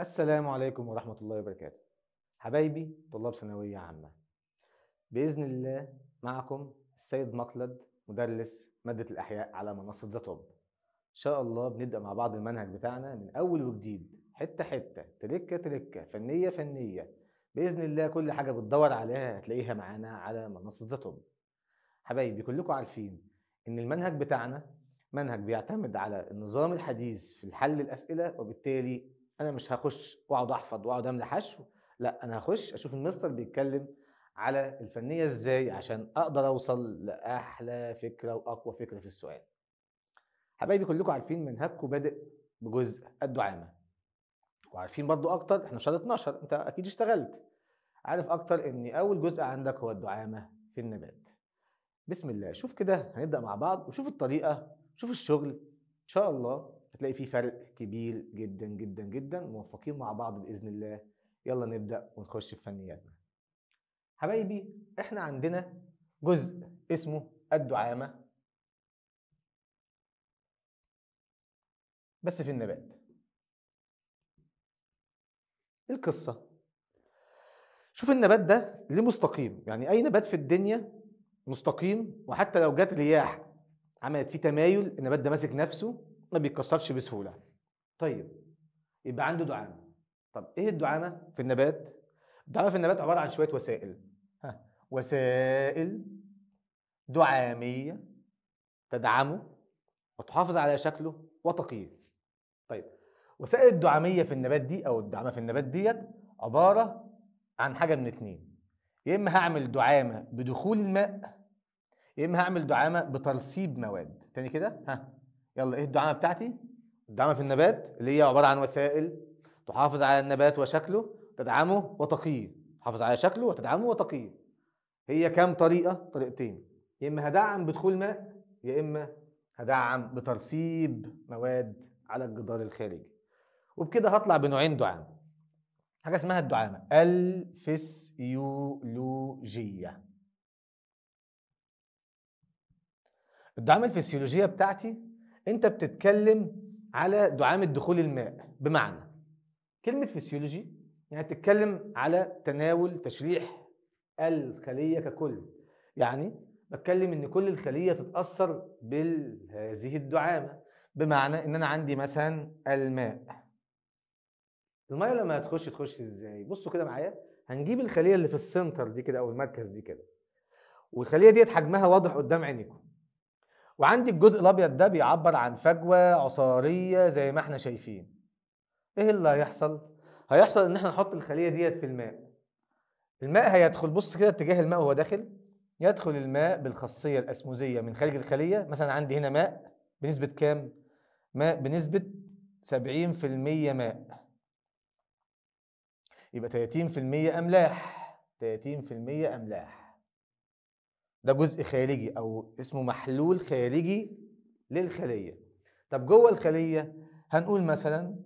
السلام عليكم ورحمة الله وبركاته. حبايبي طلاب ثانوية عامة بإذن الله معكم السيد مقلد مدرس مادة الأحياء على منصة زاتوب إن شاء الله بنبدأ مع بعض المنهج بتاعنا من أول وجديد حتة حتة تركة تركة فنية فنية. بإذن الله كل حاجة بتدور عليها هتلاقيها معانا على منصة زاتوب حبايبي كلكم عارفين إن المنهج بتاعنا منهج بيعتمد على النظام الحديث في الحل الأسئلة وبالتالي أنا مش هخش وأقعد أحفظ وأقعد املى حشو. لا أنا هخش أشوف المستر بيتكلم على الفنية إزاي عشان أقدر أوصل لأحلى فكرة وأقوى فكرة في السؤال. حبايبي كلكم عارفين منهجكم بادئ بجزء الدعامة. وعارفين برضو أكتر إحنا في شهر 12 أنت أكيد اشتغلت. عارف أكتر إن أول جزء عندك هو الدعامة في النبات. بسم الله شوف كده هنبدأ مع بعض وشوف الطريقة شوف الشغل إن شاء الله هتلاقي في فرق كبير جدا جدا جدا موفقين مع بعض بإذن الله. يلا نبدأ ونخش في فنياتنا. حبايبي إحنا عندنا جزء اسمه الدعامة. بس في النبات. القصة. شوف النبات ده ليه مستقيم. يعني أي نبات في الدنيا مستقيم وحتى لو جت رياح عملت فيه تمايل النبات ده ماسك نفسه ما بيتكسرش بسهولة. طيب يبقى عنده دعامة. طب إيه الدعامة في النبات؟ الدعامة في النبات عبارة عن شوية وسائل. ها وسائل دعامية تدعمه وتحافظ على شكله وتقيه طيب وسائل الدعامية في النبات دي أو الدعامة في النبات ديت عبارة عن حاجة من اتنين. يا إما هعمل دعامة بدخول الماء يا إما هعمل دعامة بترسيب مواد. تاني كده؟ ها. يلا إيه الدعامة بتاعتي؟ الدعامة في النبات اللي هي عبارة عن وسائل تحافظ على النبات وشكله تدعمه وتقيه تحافظ على شكله وتدعمه وتقيه هي كام طريقة؟ طريقتين. يا إما هدعم بدخول ماء يا إما هدعم بترسيب مواد على الجدار الخارجي. وبكده هطلع بنوعين دعامة. حاجة اسمها الدعامة الفسيولوجية. الدعامة الفسيولوجية بتاعتي انت بتتكلم على دعامه دخول الماء. بمعنى كلمة فسيولوجي يعني بتتكلم على تناول تشريح الخلية ككل. يعني بتكلم إن كل الخلية تتأثر بهذه الدعامة. بمعنى إن أنا عندي مثلا الماء. الميه لما هتخش تخش إزاي؟ بصوا كده معايا. هنجيب الخلية اللي في السنتر دي كده أو المركز دي كده. والخلية ديت حجمها واضح قدام عينيكم. وعندي الجزء الأبيض ده بيعبر عن فجوة عصارية زي ما إحنا شايفين. إيه اللي هيحصل؟ هيحصل إن إحنا نحط الخلية ديت في الماء. الماء هيدخل بص كده اتجاه الماء وهو داخل يدخل الماء بالخاصية الأسموزية من خارج الخلية. مثلا عندي هنا ماء بنسبة كام؟ ماء بنسبة 70% ماء. يبقى 30% أملاح. 30% أملاح. ده جزء خارجي أو اسمه محلول خارجي للخلية. طب جوه الخلية هنقول مثلا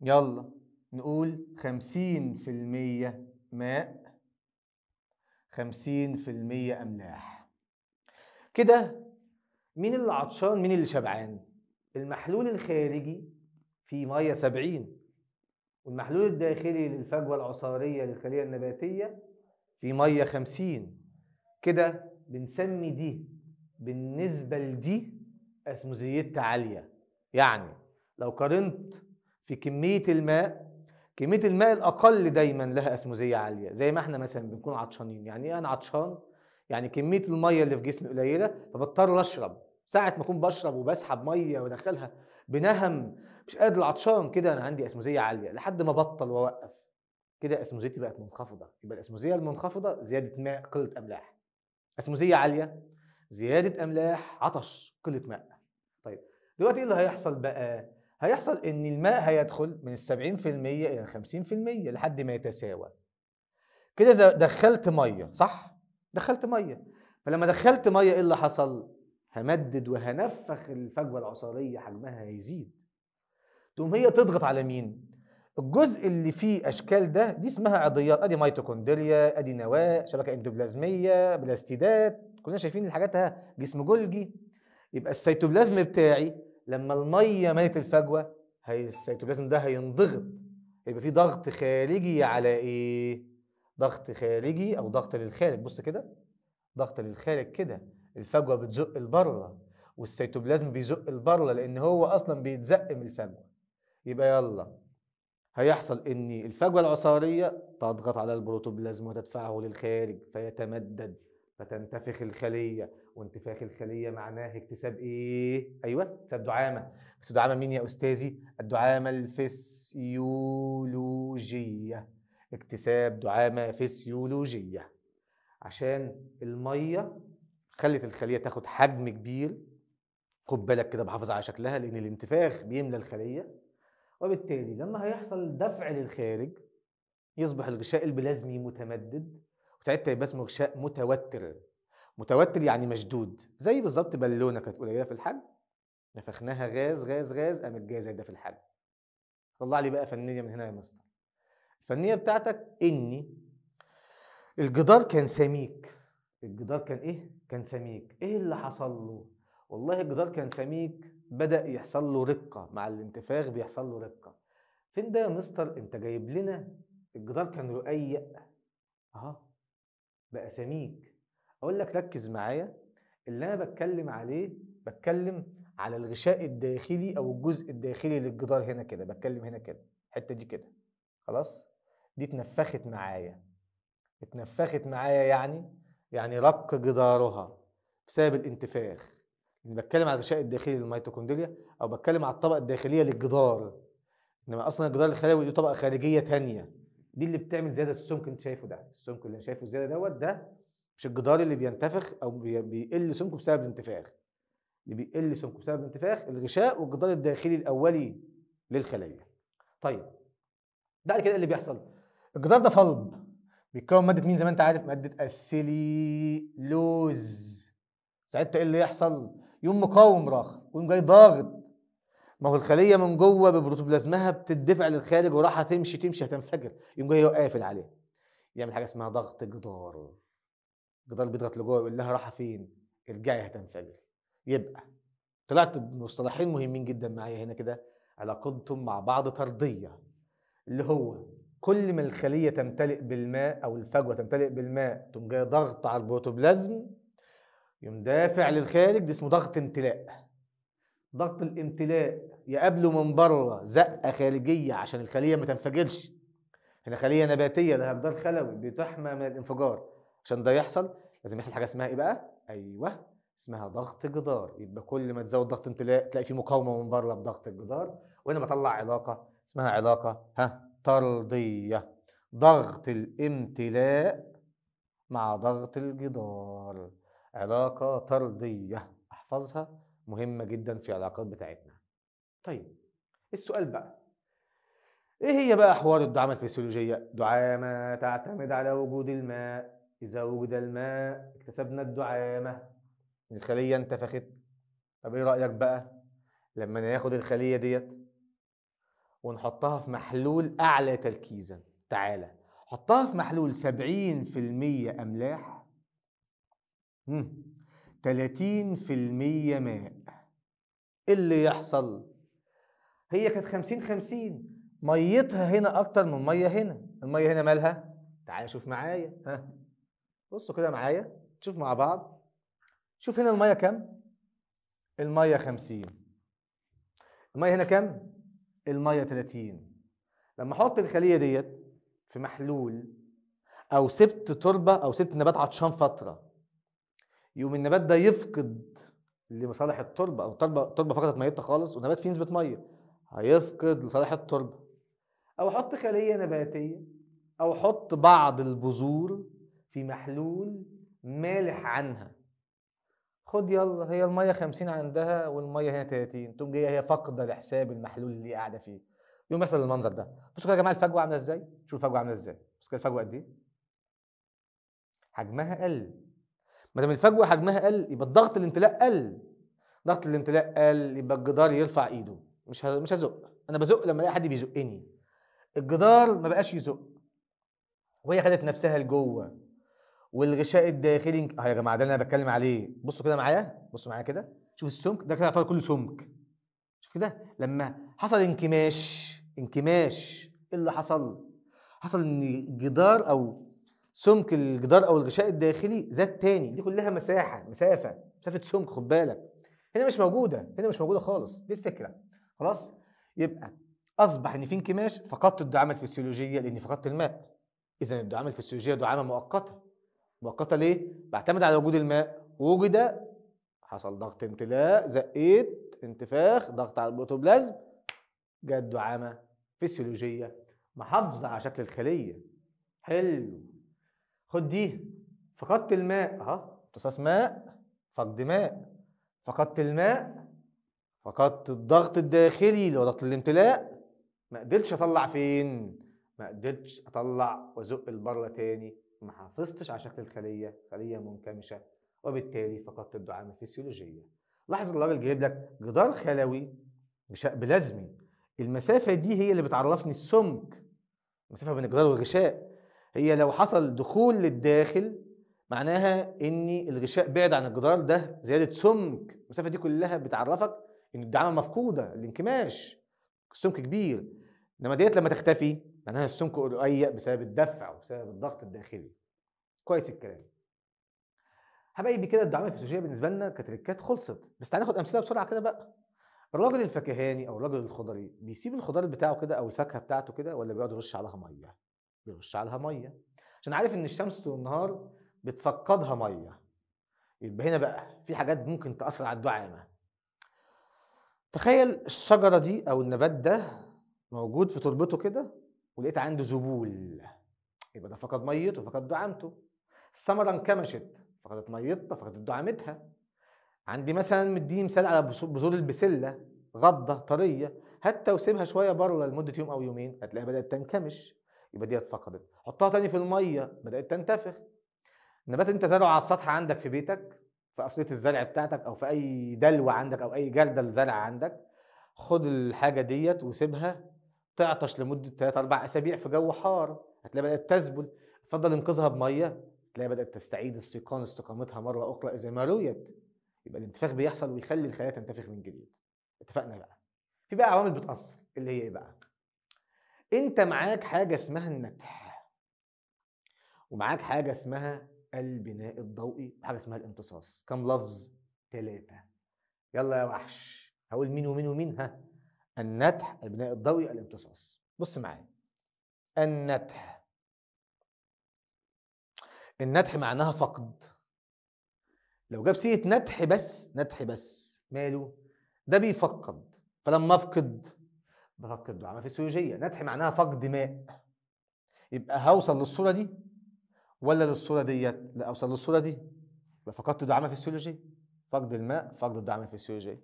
يلا نقول 50% ماء 50% أملاح. كده مين اللي عطشان؟ مين اللي شبعان؟ المحلول الخارجي فيه مية 70 والمحلول الداخلي للفجوة العصارية للخلية النباتية فيه مية 50 كده بنسمي دي بالنسبة لدي أسموزيتها عالية. يعني لو قارنت في كمية الماء كمية الماء الأقل دايما لها أسموزية عالية زي ما إحنا مثلا بنكون عطشانين. يعني إيه أنا عطشان؟ يعني كمية المية اللي في جسمي قليلة فبضطر أشرب. ساعة ما أكون بشرب وبسحب مية وأدخلها بنهم مش قادر عطشان كده أنا عندي أسموزية عالية. لحد ما بطل وأوقف. كده أسموزيتي بقت منخفضة. يبقى الأسموزية المنخفضة زيادة ماء قلة أملاح. أسموزية عالية زيادة أملاح عطش قلة ماء. طيب دلوقتي إيه اللي هيحصل بقى؟ هيحصل إن الماء هيدخل من ال 70% إلى 50% لحد ما يتساوى. كده دخلت مية صح؟ دخلت مية. فلما دخلت مية إيه اللي حصل؟ همدد وهنفخ الفجوة العصارية حجمها هيزيد. تقوم هي تضغط على مين؟ الجزء اللي فيه أشكال ده دي اسمها عضيات أدي ميتوكوندريا أدي نواة شبكة إندوبلازمية بلاستيدات. كلنا شايفين الحاجات اهي جسم جولجي يبقى السيتوبلازم بتاعي لما المية ملت الفجوة هي السيتوبلازم ده هينضغط. هيبقى في ضغط خارجي على إيه؟ ضغط خارجي أو ضغط للخارج. بص كده. ضغط للخارج كده. الفجوة بتزق لبره والسيتوبلازم بيزق لبره لأن هو أصلا بيتزق من الفجوة. يبقى يلا. هيحصل إن الفجوة العصارية تضغط على البروتوبلازم وتدفعه للخارج فيتمدد فتنتفخ الخلية. وانتفاخ الخلية معناه اكتساب إيه؟ أيوه اكتساب دعامة. بس دعامة مين يا أستاذي؟ الدعامة الفسيولوجية. اكتساب دعامة فسيولوجية. عشان المية خلت الخلية تاخد حجم كبير خد بالك كده بحافظ على شكلها لأن الانتفاخ بيملى الخلية. وبالتالي لما هيحصل دفع للخارج يصبح الغشاء البلازمي متمدد وساعتها يبقى اسمه غشاء متوتر. متوتر يعني مشدود زي بالظبط بالونة كانت قليلة في الحجم. نفخناها غاز غاز غاز قامت جاية ده في الحجم. طلع لي بقى فنية من هنا يا مستر. الفنية بتاعتك إني الجدار كان سميك. الجدار كان إيه؟ كان سميك. إيه اللي حصل له؟ والله الجدار كان سميك. بدأ يحصل له رقة مع الانتفاخ بيحصل له رقة. فين ده يا مستر؟ انت جايب لنا الجدار كان رقيق. أهو بقى سميك. أقول لك ركز معايا. اللي أنا بتكلم عليه بتكلم على الغشاء الداخلي أو الجزء الداخلي للجدار هنا كده. بتكلم هنا كده الحتة دي كده. خلاص؟ دي اتنفخت معايا. اتنفخت معايا يعني يعني رق جدارها بسبب الانتفاخ. بتكلم على الغشاء الداخلي للميتوكوندريا أو بتكلم على الطبقة الداخلية للجدار. إنما أصلا الجدار الخلوي له طبقة خارجية تانية. دي اللي بتعمل زيادة السمك أنت شايفه ده. السمك اللي شايفه زياده دوت ده مش الجدار اللي بينتفخ أو بيقل سمكه بسبب الانتفاخ. اللي بيقل سمكه بسبب الانتفاخ الغشاء والجدار الداخلي الأولي للخليه طيب بعد كده اللي بيحصل؟ الجدار ده صلب. بيتكون مادة مين زي ما أنت عارف؟ مادة السليلوز ساعتها إيه اللي يحصل؟ يقوم مقاوم راخ يقوم جاي ضاغط. ما هو الخلية من جوه ببروتوبلازمها بتدفع للخارج وراح تمشي تمشي هتنفجر. يقوم جاي قافل عليها يعمل حاجة اسمها ضغط جدار. الجدار بيضغط لجوه يقول لها رايحه فين؟ ارجعي هتنفجر. يبقى. طلعت بمصطلحين مهمين جدا معايا هنا كده علاقتهم مع بعض طردية. اللي هو كل ما الخلية تمتلئ بالماء أو الفجوة تمتلئ بالماء تقوم جاية ضغط على البروتوبلازم يقوم دافع للخارج ده اسمه ضغط امتلاء. ضغط الامتلاء يقابله من بره زقة خارجية عشان الخلية ما تنفجرش. هنا خلية نباتية لها جدار خلوي بتحمى من الانفجار. عشان ده يحصل لازم يحصل حاجة اسمها إيه بقى؟ أيوه اسمها ضغط جدار. يبقى كل ما تزود ضغط امتلاء تلاقي في مقاومة من بره بضغط الجدار. وهنا بطلع علاقة اسمها علاقة ها طردية. ضغط الامتلاء مع ضغط الجدار. علاقة طردية. أحفظها مهمة جدا في العلاقات بتاعتنا. طيب السؤال بقى إيه هي بقى حوار الدعامة الفسيولوجية؟ دعامة تعتمد على وجود الماء. إذا وجد الماء اكتسبنا الدعامة. الخلية انتفخت. طب إيه رأيك بقى لما ناخد الخلية ديت ونحطها في محلول أعلى تركيزا؟ تعالى حطها في محلول 70% أملاح 30% ماء. إيه اللي يحصل؟ هي كانت 50 50 ميتها هنا أكتر من مية هنا. المية هنا مالها؟ تعالى شوف معايا. ها. بصوا كده معايا. شوف مع بعض. شوف هنا المية كام؟ المية 50 المية هنا كام؟ المية 30 لما أحط الخلية ديت في محلول أو سبت تربة أو سبت نبات عطشان فترة يقوم النبات ده يفقد لمصالح التربة أو التربة التربة فقدت ميتها خالص والنبات فيه نسبة مية هيفقد لصالح التربة. أو أحط خلية نباتية أو أحط بعض البذور في محلول مالح عنها. خد يلا هي المية 50 عندها والمية هنا 30 تقوم جاية هي فاقدة لحساب المحلول اللي قاعدة فيه. يقوم يحصل المنظر ده. بصوا كده يا جماعة الفجوة عاملة إزاي؟ شوفوا الفجوة عاملة إزاي. بصوا كده الفجوة قد إيه؟ حجمها قل. ما دام الفجوة حجمها قل يبقى الضغط الامتلاء قل. ضغط الامتلاء قل يبقى الجدار يرفع ايده. مش مش هزق. أنا بزق لما ألاقي حد بيزقني. الجدار ما بقاش يزق. وهي خدت نفسها لجوه. والغشاء الداخلي آه يا جماعة ده اللي أنا بتكلم عليه. بصوا كده معايا؟ بصوا معايا كده. شوف السمك ده كده كله سمك. شوف كده لما حصل انكماش انكماش إيه اللي حصل؟ حصل إن جدار أو سمك الجدار أو الغشاء الداخلي زاد تاني. دي كلها مساحة مسافة مسافة سمك خد بالك. هنا مش موجودة هنا مش موجودة خالص. دي الفكرة. خلاص؟ يبقى أصبح إن في انكماش فقدت الدعامة الفسيولوجية لأني فقدت الماء. اذا الدعامة الفسيولوجية دعامة مؤقتة. مؤقتة ليه؟ بعتمد على وجود الماء. وجد حصل ضغط امتلاء زقيت انتفاخ ضغط على البروتوبلازم جت دعامة فسيولوجية. محافظة على شكل الخلية. حلو. خد دي. فقدت الماء. أهو امتصاص ماء فقد ماء. فقدت الماء فقدت الضغط الداخلي اللي هو ضغط الامتلاء. ما قدرتش أطلع فين؟ ما قدرتش أطلع وأزق لبره تاني. ما حافظتش على شكل الخلية. خلية منكمشة. وبالتالي فقدت الدعامة الفسيولوجية. لاحظ الراجل جايب لك جدار خلوي بلازمي المسافة دي هي اللي بتعرفني السمك. المسافة بين الجدار والغشاء. هي لو حصل دخول للداخل معناها ان الغشاء بعد عن الجدار ده زيادة سمك. المسافة دي كلها بتعرفك إن الدعامة مفقودة الانكماش السمك كبير. إنما ديت لما تختفي معناها السمك قليل بسبب الدفع وبسبب الضغط الداخلي. كويس الكلام. حبايبي كده الدعامة الفسيولوجيه بالنسبة لنا كتركات خلصت. بس تعالى ناخد أمثلة بسرعة كده بقى. الراجل الفكهاني أو الراجل الخضري بيسيب الخضار بتاعه كده أو الفاكهة بتاعته كده ولا بيقعد يرش عليها مية؟ بيرش عليها مية. عشان عارف إن الشمس طول النهار بتفقدها مية. يبقى هنا بقى في حاجات ممكن تأثر على الدعامه تخيل الشجرة دي أو النبات ده موجود في تربته كده ولقيت عنده ذبول. يبقى ده فقد ميته فقد دعامته. الثمرة انكمشت فقدت ميتها فقدت دعامتها. عندي مثلا مديني مثال على بذور البسلة غضة طرية. حتى وسيبها شوية بره لمدة يوم أو يومين هتلاقيها بدأت تنكمش. يبقى دي اتفقدت حطها تاني في المية بدأت تنتفخ. نبات انت زرعه على السطح عندك في بيتك في قصريه الزرع بتاعتك أو في أي دلوة عندك أو أي جرده الزرع عندك خد الحاجة ديت وسيبها تعطش لمدة 3 4 أسابيع في جو حار. هتلاقيها بدأت تذبل تفضل انقذها بمية. تلاقيها بدأت تستعيد استيقان استقامتها مرة أخرى إذا ما رويت. يبقى الانتفاخ بيحصل ويخلي الخلايا تنتفخ من جديد. اتفقنا بقى. في بقى عوامل بتأثر. اللي هي إيه بقى؟ أنت معاك حاجة اسمها النتح ومعاك حاجة اسمها البناء الضوئي وحاجة اسمها الامتصاص. كم لفظ؟ ثلاثة يلا يا وحش. هقول مين ومين ومين؟ ها. النتح البناء الضوئي الامتصاص. بص معايا. النتح النتح معناها فقد. لو جاب سيرة نتح بس نتح بس. ماله؟ ده بيفقد. فلما أفقد بفقد دعامه فسيولوجيه نتح معناها فقد ماء يبقى هوصل للصورة دي ولا للصورة ديت؟ لا أوصل للصورة دي. يبقى فقدت دعامه فسيولوجيه فقد الماء فقد الدعامه الفسيولوجيه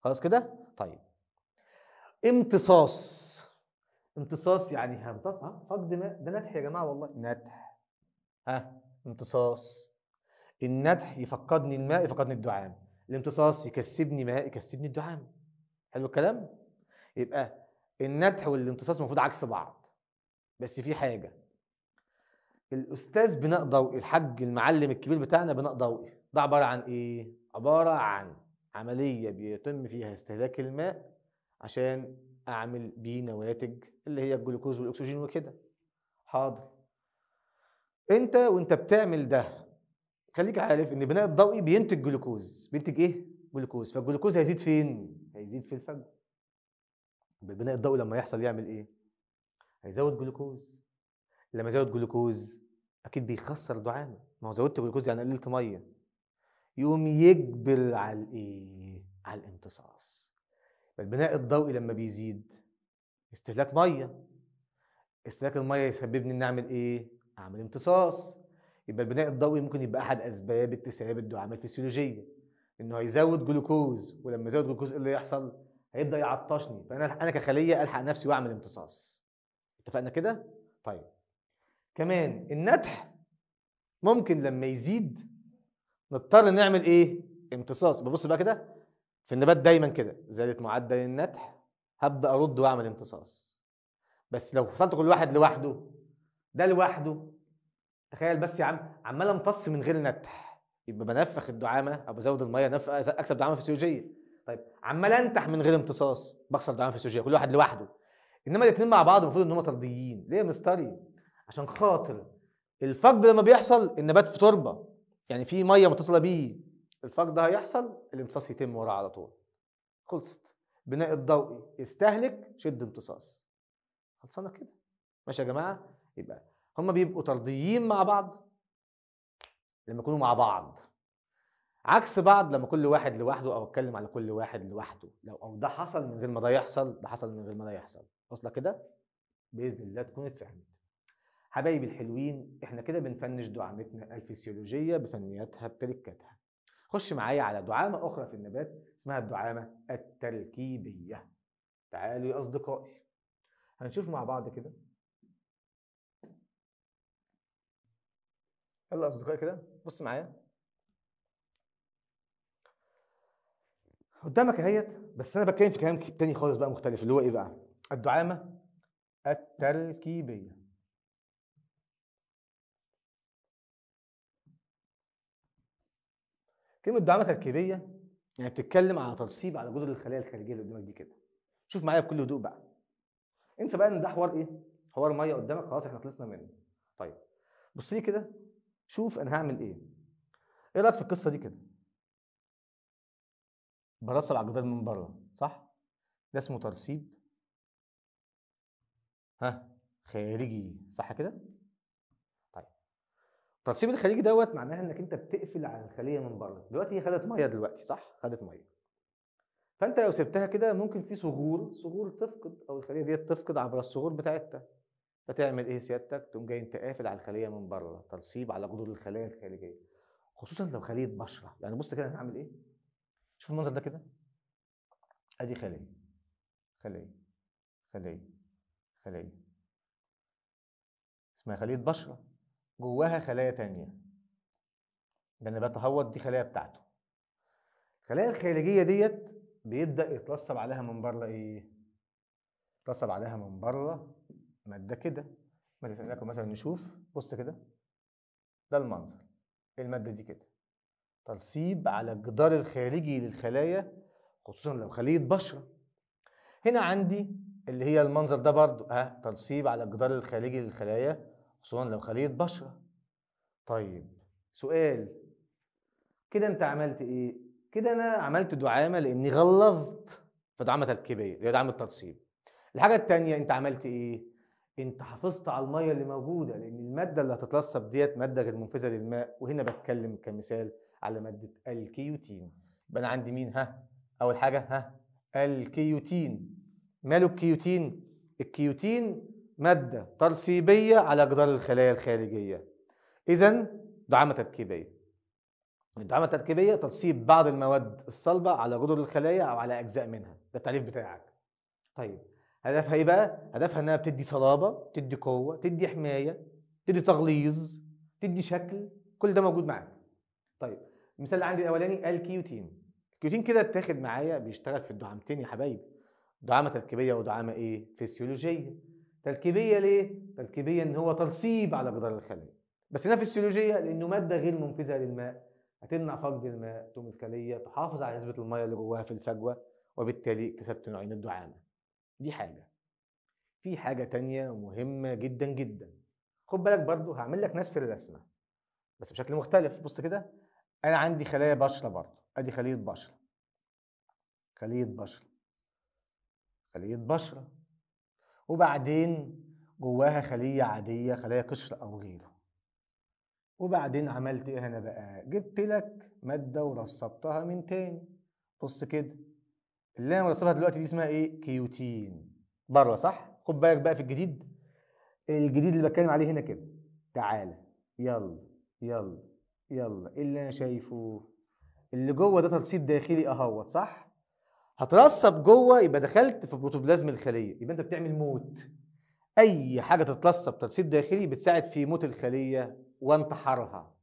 خلاص كده؟ طيب. امتصاص. امتصاص يعني همتص ها فقد ماء ده نتح يا جماعة والله. نتح. ها امتصاص. النتح يفقدني الماء يفقدني الدعام الامتصاص يكسبني ماء يكسبني الدعام حلو الكلام؟ يبقى النتح والامتصاص المفروض عكس بعض. بس في حاجة. الأستاذ بناء ضوئي الحاج المعلم الكبير بتاعنا بناء ضوئي ده عبارة عن إيه؟ عبارة عن عملية بيتم فيها استهلاك الماء عشان أعمل بيه نواتج اللي هي الجلوكوز والأكسجين وكده. حاضر. أنت وأنت بتعمل ده خليك عارف إن البناء الضوئي بينتج جلوكوز. بينتج إيه؟ جلوكوز. فالجلوكوز هيزيد فين؟ هيزيد في الفم البناء الضوئي لما يحصل يعمل إيه؟ هيزود جلوكوز. لما يزود جلوكوز أكيد بيخسر دعامه. ما هو زودت جلوكوز يعني قللت مية. يقوم يجبر على الايه على الامتصاص. فالبناء الضوئي لما بيزيد استهلاك مية. استهلاك المية يسببني ان أعمل إيه؟ أعمل امتصاص. يبقى البناء الضوئي ممكن يبقى أحد أسباب اكتساب الدعامة الفسيولوجية. إنه هيزود جلوكوز ولما يزود جلوكوز إيه اللي يحصل هيبدأ يعطشني. فأنا أنا كخلية ألحق نفسي وأعمل امتصاص. اتفقنا كده؟ طيب. كمان النتح ممكن لما يزيد نضطر نعمل إيه؟ امتصاص. ببص بقى كده في النبات دايما كده. زادت معدل النتح هبدأ أرد وأعمل امتصاص. بس لو فصلت كل واحد لوحده ده لوحده. تخيل بس يا عم عمال أمتص من غير نتح. يبقى بنفخ الدعامة أو بزود المية نفخ أكسب دعامة فسيولوجية. طيب عمال أنتح من غير امتصاص بخسر دعامه فسيولوجيه كل واحد لوحده. إنما الاثنين مع بعض المفروض إن هم طرديين. ليه يا مستري عشان خاطر الفقد لما بيحصل النبات في تربة يعني في مية متصلة بيه الفقد ده هيحصل الامتصاص يتم وراه على طول. خلصت. بناء الضوئي يستهلك شد امتصاص. خلصانة كده. ماشي يا جماعة؟ يبقى هما بيبقوا طرديين مع بعض لما يكونوا مع بعض. عكس بعض لما كل واحد لوحده أو أتكلم على كل واحد لوحده. لو أو ده حصل من غير ما ده يحصل ده حصل من غير ما ده يحصل. واصلة كده؟ بإذن الله تكون اتفهمت. حبايبي الحلوين إحنا كده بنفنش دعامتنا الفسيولوجية بفنياتها بتركاتها خش معايا على دعامة أخرى في النبات اسمها الدعامة التركيبية. تعالوا يا أصدقائي. هنشوف مع بعض كده. يلا أصدقائي كده. بص معايا. قدامك اهيت بس أنا بتكلم في كلام تاني خالص بقى مختلف اللي هو إيه بقى؟ الدعامة التركيبيه كلمة دعامة تركيبيه يعني بتتكلم على ترسيب على جدر الخلايا الخارجية اللي قدامك دي كده. شوف معايا بكل هدوء بقى. انسى بقى إن ده حوار إيه؟ حوار مية قدامك خلاص إحنا خلصنا منه. طيب بص لي كده شوف أنا هعمل إيه. إيه رأيك في القصة دي كده؟ على الجدار من بره صح؟ ده اسمه ترسيب. ها خارجي صح كده؟ طيب. الترسيب الخارجي دوت معناها إنك أنت بتقفل على الخلية من بره دلوقتي هي خدت مية دلوقتي صح؟ خدت مية. فأنت لو سبتها كده ممكن في صغور صغور تفقد أو الخلية ديت تفقد عبر الصغور بتاعتها. فتعمل إيه سيادتك؟ تقوم جاي أنت قافل على الخلية من بره ترسيب على جذور الخلايا الخارجية. خصوصا لو خلية بشرة. يعني بص كده أنا هعمل إيه؟ شوف المنظر ده كده. ادي خلية خلية خلية خلية. اسمها خلية بشرة جواها خلايا تانية. ده النبات اهوت دي خلايا بتاعته. الخلايا الخارجيه ديت بيبدأ يترسب عليها من بره إيه؟ يترسب عليها من بره. ماده كده. لكم مثلا نشوف. بص كده. ده المنظر. المادة دي كده؟ ترسيب على الجدار الخارجي للخلايا خصوصا لو خلية بشرة. هنا عندي اللي هي المنظر ده برضو ها ترسيب على الجدار الخارجي للخلايا خصوصا لو خلية بشرة. طيب سؤال. كده أنت عملت إيه؟ كده أنا عملت دعامة لأني غلظت في دعامة تركيبيه اللي هي دعامة ترسيب الحاجة الثانية أنت عملت إيه؟ أنت حافظت على المية اللي موجودة لأن المادة اللي هتترسب ديت مادة غير منفذة للماء وهنا بتكلم كمثال على مادة الكيوتين. يبقى أنا عندي مين؟ ها أول حاجة ها الكيوتين. ماله الكيوتين؟ الكيوتين مادة ترسيبية على جدار الخلايا الخارجية. اذا دعامة تركيبية. الدعامة التركيبية ترسيب بعض المواد الصلبة على جدر الخلايا أو على أجزاء منها. ده التعريف بتاعك. طيب هدفها إيه بقى؟ هدفها إنها بتدي صلابة تدي قوة تدي حماية تدي تغليظ تدي شكل كل ده موجود معاك. طيب المثال عندي الأولاني الكيوتين. الكيوتين كده اتاخد معايا بيشتغل في الدعامتين يا حبايبي. دعامة تركيبية ودعامة إيه؟ فسيولوجيه تركيبية ليه؟ تركيبية إن هو ترسيب على جدار الخلية. بس هنا فسيولوجيه لأنه مادة غير منفذة للماء. هتمنع فقد الماء تقوم الخلية تحافظ على نسبة المية اللي جواها في الفجوة وبالتالي اكتسبت نوعين الدعامة. دي حاجة. في حاجة تانية مهمة جدا جدا. خد بالك برضو هعمل لك نفس الرسمة بس بشكل مختلف. بص كده. أنا عندي خلايا بشرة برضو أدي خلية بشرة. خلية بشرة. خلية بشرة. وبعدين جواها خلية عادية خلايا قشر أو غيره. وبعدين عملت إيه أنا بقى؟ جبت لك مادة ورصبتها من تاني. بص كده. اللي أنا مرسبها دلوقتي دي اسمها إيه؟ كيوتين. برة صح؟ خد بالك بقى في الجديد. الجديد اللي بتكلم عليه هنا كده. تعالى. يلا. يلا. يلا اللي أنا شايفه. اللي جوه ده ترسيب داخلي أهوت صح؟ هترسب جوه يبقى دخلت في بروتوبلازم الخلية يبقى أنت بتعمل موت. أي حاجة تترسب ترسيب داخلي بتساعد في موت الخلية وانتحارها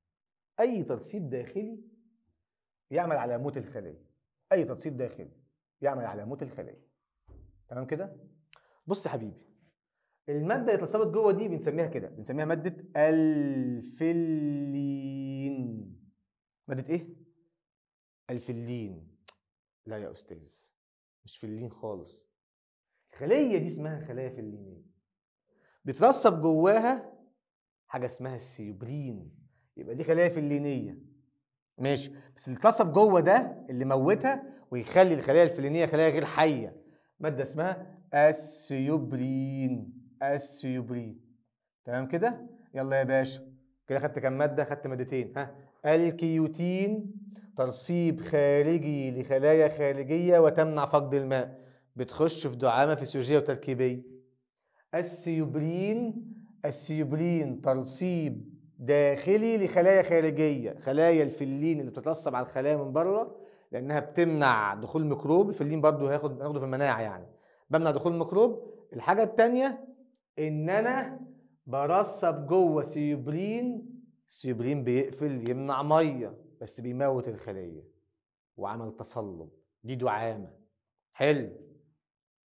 أي ترسيب داخلي يعمل على موت الخلية. أي ترسيب داخلي يعمل على موت الخلية. تمام كده؟ بص يا حبيبي المادة اللي اترسبت جوه دي بنسميها كده بنسميها مادة الفلين مادة إيه؟ الفلين لا يا أستاذ مش فلين خالص. الخليه دي اسمها خلايا فلينيه بيترسب جواها حاجة اسمها السيوبرين. يبقى دي خلايا فلينيه ماشي. بس اللي اترسب جوه ده اللي موتها ويخلي الخلايا الفلينيه خلايا غير حية. مادة اسمها السيوبرين. السيوبرين تمام كده؟ يلا يا باشا. كده خدت كام مادة؟ خدت مادتين. ها؟ الكيوتين ترسيب خارجي لخلايا خارجية وتمنع فقد الماء. بتخش في دعامة فسيولوجية وتركيبية. السيوبرين السيوبرين ترسيب داخلي لخلايا خارجية. خلايا الفلين اللي بتترسب على الخلايا من بره لأنها بتمنع دخول ميكروب. الفلين برضه هياخد هياخده في المناعة يعني. بمنع دخول الميكروب. الحاجة الثانية إن أنا برسب جوه سيوبرين السيوبرين بيقفل يمنع مية بس بيموت الخلية وعمل تصلب. دي دعامة. حلو.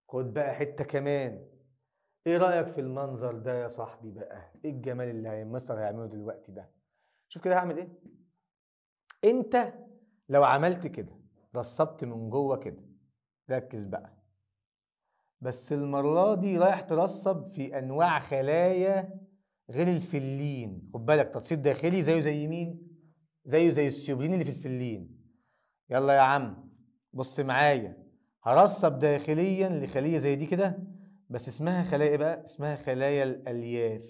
خد بقى حتة كمان. إيه رأيك في المنظر ده يا صاحبي بقى؟ إيه الجمال اللي مصر هيعمله دلوقتي ده؟ شوف كده هعمل إيه؟ أنت لو عملت كده رصبت من جوه كده ركز بقى. بس المرة دي رايح ترصب في أنواع خلايا غير الفلين. خد بالك ترسيب داخلي زيه زي مين؟ زيه زي السيوبرين اللي في الفلين. يلا يا عم بص معايا. هرسب داخليا لخلية زي دي كده بس اسمها خلايا إيه بقى؟ اسمها خلايا الألياف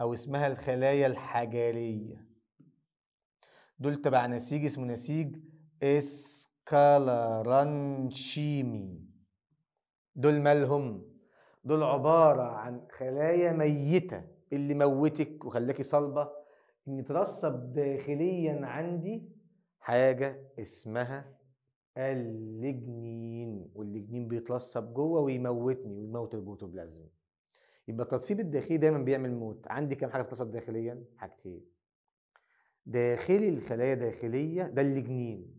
أو اسمها الخلايا الحجرية. دول تبع نسيج اسمه نسيج اسكلرانشيمي دول مالهم؟ دول عبارة عن خلايا ميتة اللي موتك وخلاكي صلبة إن ترسب داخليا عندي حاجة اسمها الليجنين والليجنين بيترسب جوه ويموتني ويموت البروتوبلازم يبقى الترسيب الداخلي دايما بيعمل موت. عندي كام حاجة بتترسب داخليا؟ حاجتين. داخلي الخلايا داخلية ده الليجنين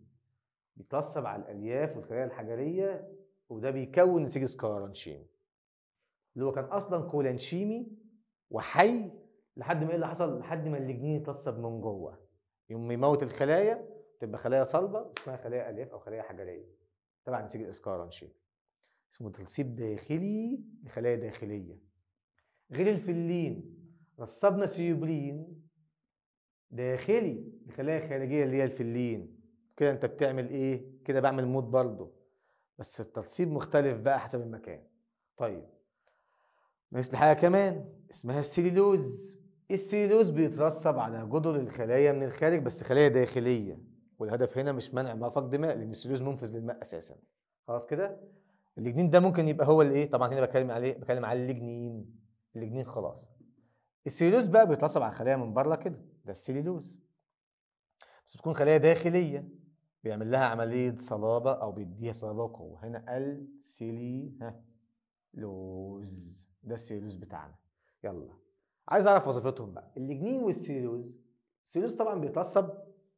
بيترسب على الألياف والخلايا الحجرية وده بيكون نسيج سكلرانشيم اللي هو كان أصلا كولانشيمي وحي لحد ما إيه اللي حصل؟ لحد ما الليجنين يترسب من جوه. يوم يموت الخلايا تبقى خلايا صلبة اسمها خلايا ألياف أو خلايا حجرية تبع نسيج الاسكلرانشيم اسمه ترسيب داخلي لخلايا داخلية. غير الفلين رسبنا سيوبرين داخلي لخلايا خارجية اللي هي الفلين كده أنت بتعمل إيه؟ كده بعمل موت برضه. بس الترسيب مختلف بقى حسب المكان. طيب ناقص لي حاجة كمان اسمها السليلوز السليلوز بيترسب على جدر الخلايا من الخارج بس خلايا داخلية والهدف هنا مش منع فقد الماء لأن السليلوز منفذ للماء أساسا. خلاص كده؟ الليجنين ده ممكن يبقى هو الإيه؟ طبعا هنا بتكلم عليه بتكلم على الليجنين الليجنين خلاص. السليلوز بقى بيترسب على الخلايا من بره كده ده السليلوز بس بتكون خلايا داخلية. بيعمل لها عملية صلابة أو بيديها صلابة وقوة. هنا السيلي ها لوز. ده السليلوز بتاعنا. يلا. عايز أعرف وظيفتهم بقى. الليجنين والسليلوز السليلوز طبعا بيترسب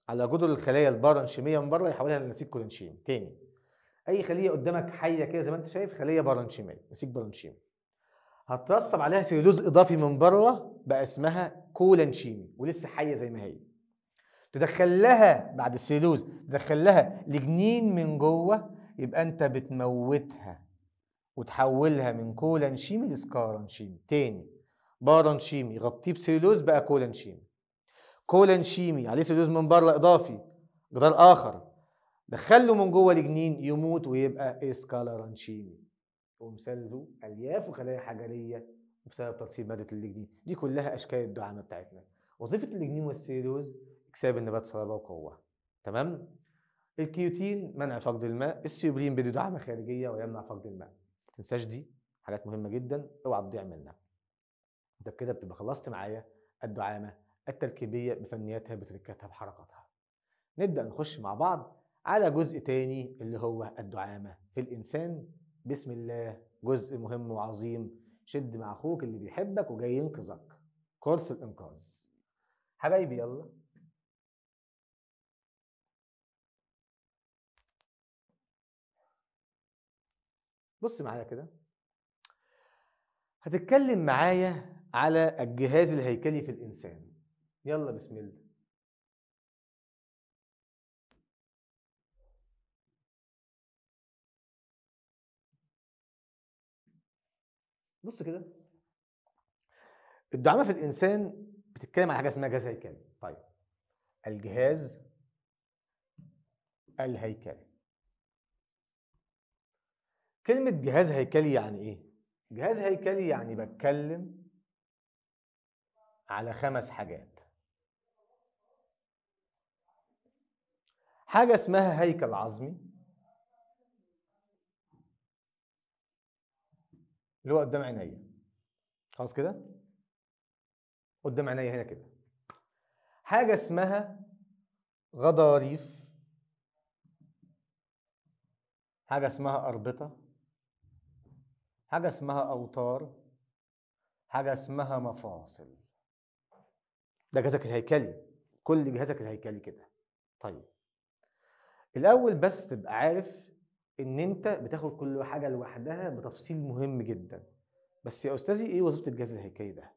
على جدر الخلايا البارنشيميه من بره يحولها لنسيج كولانشيم تاني أي خلية قدامك حية كده زي ما أنت شايف خلية بارنشيميه نسيج بارنشيمي هترسب عليها سليلوز إضافي من بره بقى اسمها كولانشيمي ولسه حية زي ما هي. تدخل لها بعد السليلوز تدخل لها لجنين من جوه يبقى انت بتموتها وتحولها من كولانشيمي لسكلرانشيمي تاني بارانشيمي غطيه بسليلوز بقى كولانشيمي كولانشيمي عليه سليلوز من بره إضافي جدار آخر. دخله من جوه لجنين يموت ويبقى اسكلرانشيمي ومثاله ألياف وخلايا حجرية بسبب ترسيب مادة الليجنين دي كلها أشكال الدعامة بتاعتنا. وظيفة الليجنين والسليلوز اكساب النبات صلابة وقوة. تمام؟ الكيوتين منع فقد الماء السيوبرين بيدي دعامه خارجية ويمنع فقد الماء. ما تنساش دي حاجات مهمة جدا اوعى تضيع منك انت بكده بتبقى خلصت معايا الدعامة التركيبية بفنياتها بتركاتها بحركاتها. نبدأ نخش مع بعض على جزء تاني اللي هو الدعامة في الإنسان. بسم الله. جزء مهم وعظيم. شد مع أخوك اللي بيحبك وجاي ينقذك. كورس الإنقاذ. حبايبي يلا. بص معايا كده. هتتكلم معايا على الجهاز الهيكلي في الإنسان. يلا بسم الله. بص كده. الدعامة في الإنسان بتتكلم عن حاجة اسمها جهاز هيكلي. طيب. الجهاز الهيكلي. كلمة جهاز هيكلي يعني إيه؟ جهاز هيكلي يعني بتكلم على خمس حاجات. حاجة اسمها هيكل عظمي. اللي هو قدام عينيا. خلاص كده؟ قدام عينيا هنا كده. حاجة اسمها غضاريف. حاجة اسمها أربطة. حاجة اسمها أوتار حاجة اسمها مفاصل. ده جهازك الهيكلي كل جهازك الهيكلي كده. طيب. الأول بس تبقى عارف إن أنت بتاخد كل حاجة لوحدها بتفصيل مهم جدا. بس يا أستاذي إيه وظيفة الجهاز الهيكلي ده؟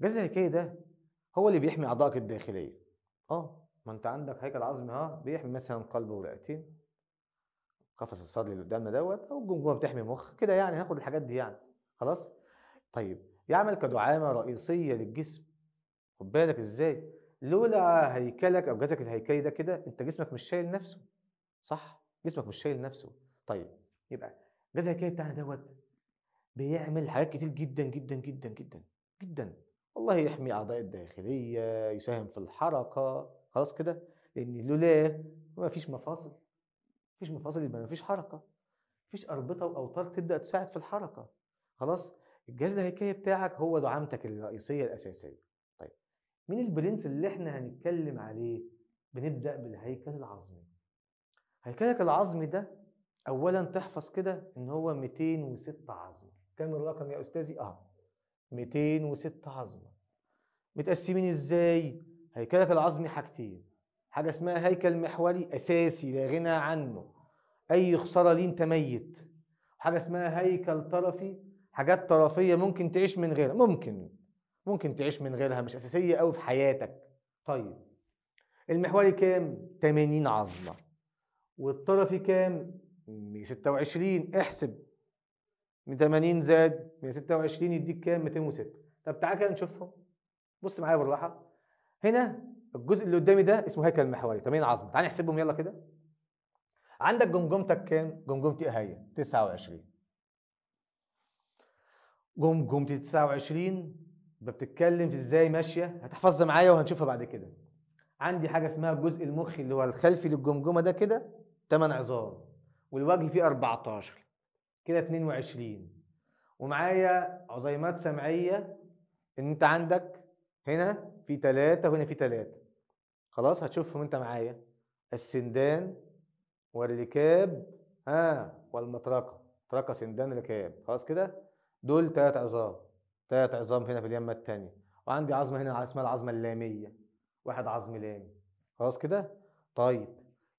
الجهاز الهيكلي ده هو اللي بيحمي أعضائك الداخلية. آه ما أنت عندك هيكل عظمي آه بيحمي مثلا قلب ورئتين قفص الصدر اللي قدامنا دوت أو الجمجمة بتحمي مخ كده يعني هاخد الحاجات دي يعني. خلاص؟ طيب يعمل كدعامة رئيسية للجسم. خد بالك إزاي؟ لولا هيكلك أو جهازك الهيكلي ده كده أنت جسمك مش شايل نفسه. صح؟ جسمك مش شايل نفسه. طيب يبقى الجهاز الهيكلي بتاعنا دوت بيعمل حاجات كتير جدا جدا جدا جدا جدا. والله يحمي أعضاء الداخلية يساهم في الحركة. خلاص كده؟ لأن لولا ما فيش مفاصل. مفيش مفاصل يبقى مفيش حركة. مفيش أربطة وأوتار تبدأ تساعد في الحركة. خلاص الجهاز الهيكلي بتاعك هو دعامتك الرئيسية الأساسية. طيب مين البرنس اللي إحنا هنتكلم عليه؟ بنبدأ بالهيكل العظمي. هيكلك العظمي ده اولا تحفظ كده إن هو 206 عظمة. كام الرقم يا أستاذي؟ آه 206 عظمة. متقسمين إزاي؟ هيكلك العظمي حاجتين. حاجة اسمها هيكل محوري أساسي لا غنى عنه. أي خسارة ليه أنت ميت. حاجة اسمها هيكل طرفي حاجات طرفية ممكن تعيش من غيرها. ممكن ممكن تعيش من غيرها مش أساسية قوي في حياتك. طيب المحوري كام؟ 80 عظمة. والطرفي كام؟ 126 احسب. من 80 زاد 126 يديك كام؟ 206 طب تعالى كده نشوفهم. بص معايا بالراحة. هنا الجزء اللي قدامي ده اسمه هيكل محوري 80 عظمه تعال نحسبهم يلا كده. عندك جمجمتك كام؟ جمجمتي اهي 29 جمجمتي 29 بتتكلم في إزاي ماشية؟ هتحفظها معايا وهنشوفها بعد كده. عندي حاجة اسمها الجزء المخي اللي هو الخلفي للجمجمة ده كده 8 عظام والوجه فيه 14 كده 22 ومعايا عظيمات سمعية إن أنت عندك هنا في ثلاثة وهنا في ثلاثة خلاص هتشوفهم انت معايا. السندان والركاب ها والمطرقة. مطرقة سندان ركاب. خلاص كده؟ دول ثلاث عظام. ثلاث عظام هنا في اليمة التانية. وعندي عظمة هنا اسمها العظمة اللامية. واحد عظم لامي. خلاص كده؟ طيب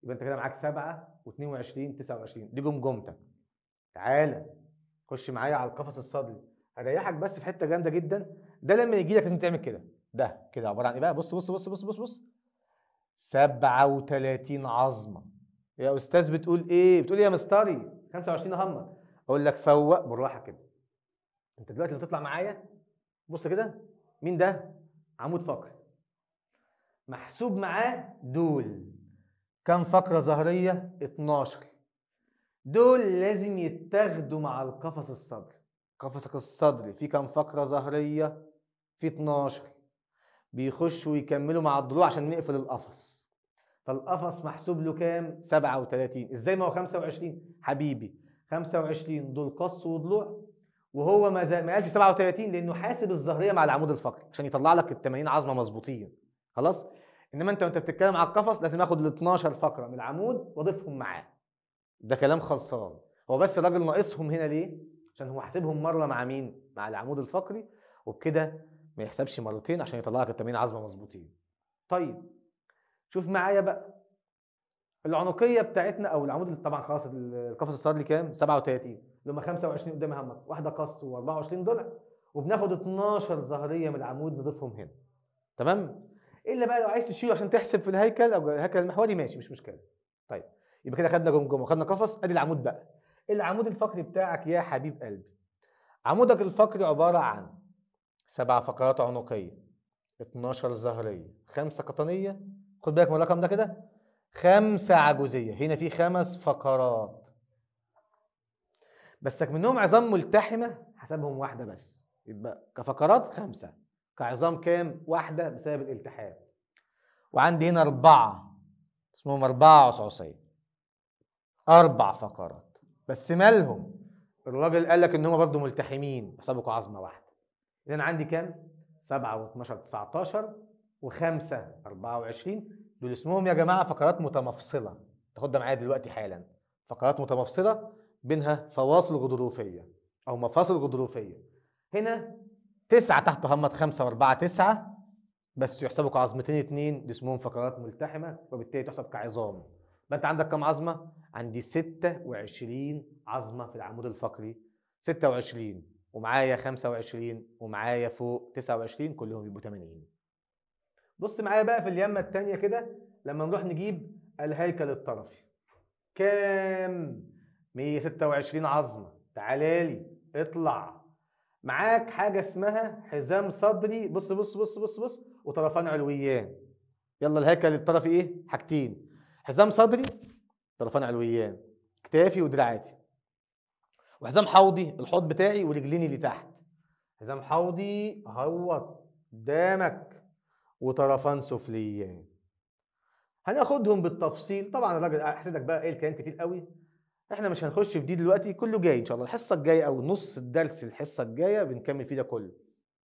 يبقى انت كده معاك سبعة و22 29 دي جمجمتك تعالى خش معايا على القفص الصدري. هريحك بس في حتة جامدة جدا. ده لما يجي لك لازم تعمل كده. ده كده عبارة عن إيه بقى؟ بص بص بص بص بص بص. 37 عظمة. يا أستاذ بتقول إيه؟ بتقول إيه يا مستري؟ 25 هم أقول لك فوق بالراحة كده. أنت دلوقتي لما تطلع معايا بص كده. مين ده؟ عمود فقري. محسوب معاه دول. كم فقرة ظهريه 12 دول لازم يتاخدوا مع القفص الصدري. قفصك الصدري. في كم فقرة ظهريه في 12 بيخشوا ويكملوا مع الضلوع عشان نقفل القفص. فالقفص محسوب له كام؟ 37 إزاي ما هو 25 حبيبي 25 دول قص وضلوع وهو ما زال ما قالش 37 لأنه حاسب الظهريه مع العمود الفقري عشان يطلع لك ال 80 عظمة مظبوطين. خلاص؟ إنما أنت وأنت بتتكلم على القفص لازم آخد ال 12 فقرة من العمود وأضيفهم معاه. ده كلام خلصان. هو بس الراجل ناقصهم هنا ليه؟ عشان هو حاسبهم مرة مع مين؟ مع العمود الفقري. وبكده ما يحسبش مرتين عشان يطلع لك ال 80 عظمه مظبوطين. طيب شوف معايا بقى. العنقية بتاعتنا أو العمود طبعا خلاص القفص الصدري كام؟ 37 اللي هم 25 قدام همك. واحدة قص و24 ضلع وبناخد 12 ظهرية من العمود نضيفهم هنا. تمام؟ إلا بقى لو عايز تشيله عشان تحسب في الهيكل أو الهيكل المحوري ماشي مش مشكلة. طيب يبقى كده خدنا جمجمة خدنا قفص أدي العمود بقى. العمود الفقري بتاعك يا حبيب قلبي. عمودك الفقري عبارة عن سبع فقرات عنقية. 12 ظهريه خمسه قطنية. خد بالك من الرقم ده كده؟ خمسة عجوزية. هنا في خمس فقرات. بس منهم عظام ملتحمة حسبهم واحدة بس. يبقى كفقرات خمسة. كعظام كام؟ واحدة بسبب الالتحام وعندي هنا أربعة. اسمهم أربعة عصعصية. أربع فقرات. بس مالهم؟ الراجل قال لك إن هم برضه ملتحمين. حسابكم عظمة واحدة. اذا عندي كام؟ 7 و12 19 و5 24 دول اسمهم يا جماعة فقرات متمفصلة. تاخد ده معايا دلوقتي حالا. فقرات متمفصلة بينها فواصل غضروفية أو مفاصل غضروفية. هنا تسعة تحت همت خمسة وأربعة تسعة بس يحسبوا كعظمتين اتنين. دي اسمهم فقرات ملتحمة وبالتالي تحسب كعظام. يبقى أنت عندك كم عظمة؟ عندي 26 عظمة في العمود الفقري. 26 ومعايا 25 ومعايا فوق 29 كلهم يبقوا 80 بص معايا بقى في اليمة التانية كده لما نروح نجيب الهيكل الطرفي. كام؟ 126 عظمة. تعالى لي اطلع. معاك حاجة اسمها حزام صدري. بص بص بص بص بص وطرفان علويان. يلا الهيكل الطرفي إيه؟ حاجتين. حزام صدري طرفان علويان. كتافي ودراعاتي. وحزام حوضي الحوض بتاعي ورجليني اللي تحت. حزام حوضي اهوت قدامك وطرفان سفليان هناخدهم بالتفصيل. طبعا الراجل حسيتك بقى إيه الكلام كتير قوي. إحنا مش هنخش في دي دلوقتي كله جاي إن شاء الله. الحصة الجاية أو نص الدرس الحصة الجاية بنكمل فيه ده كله.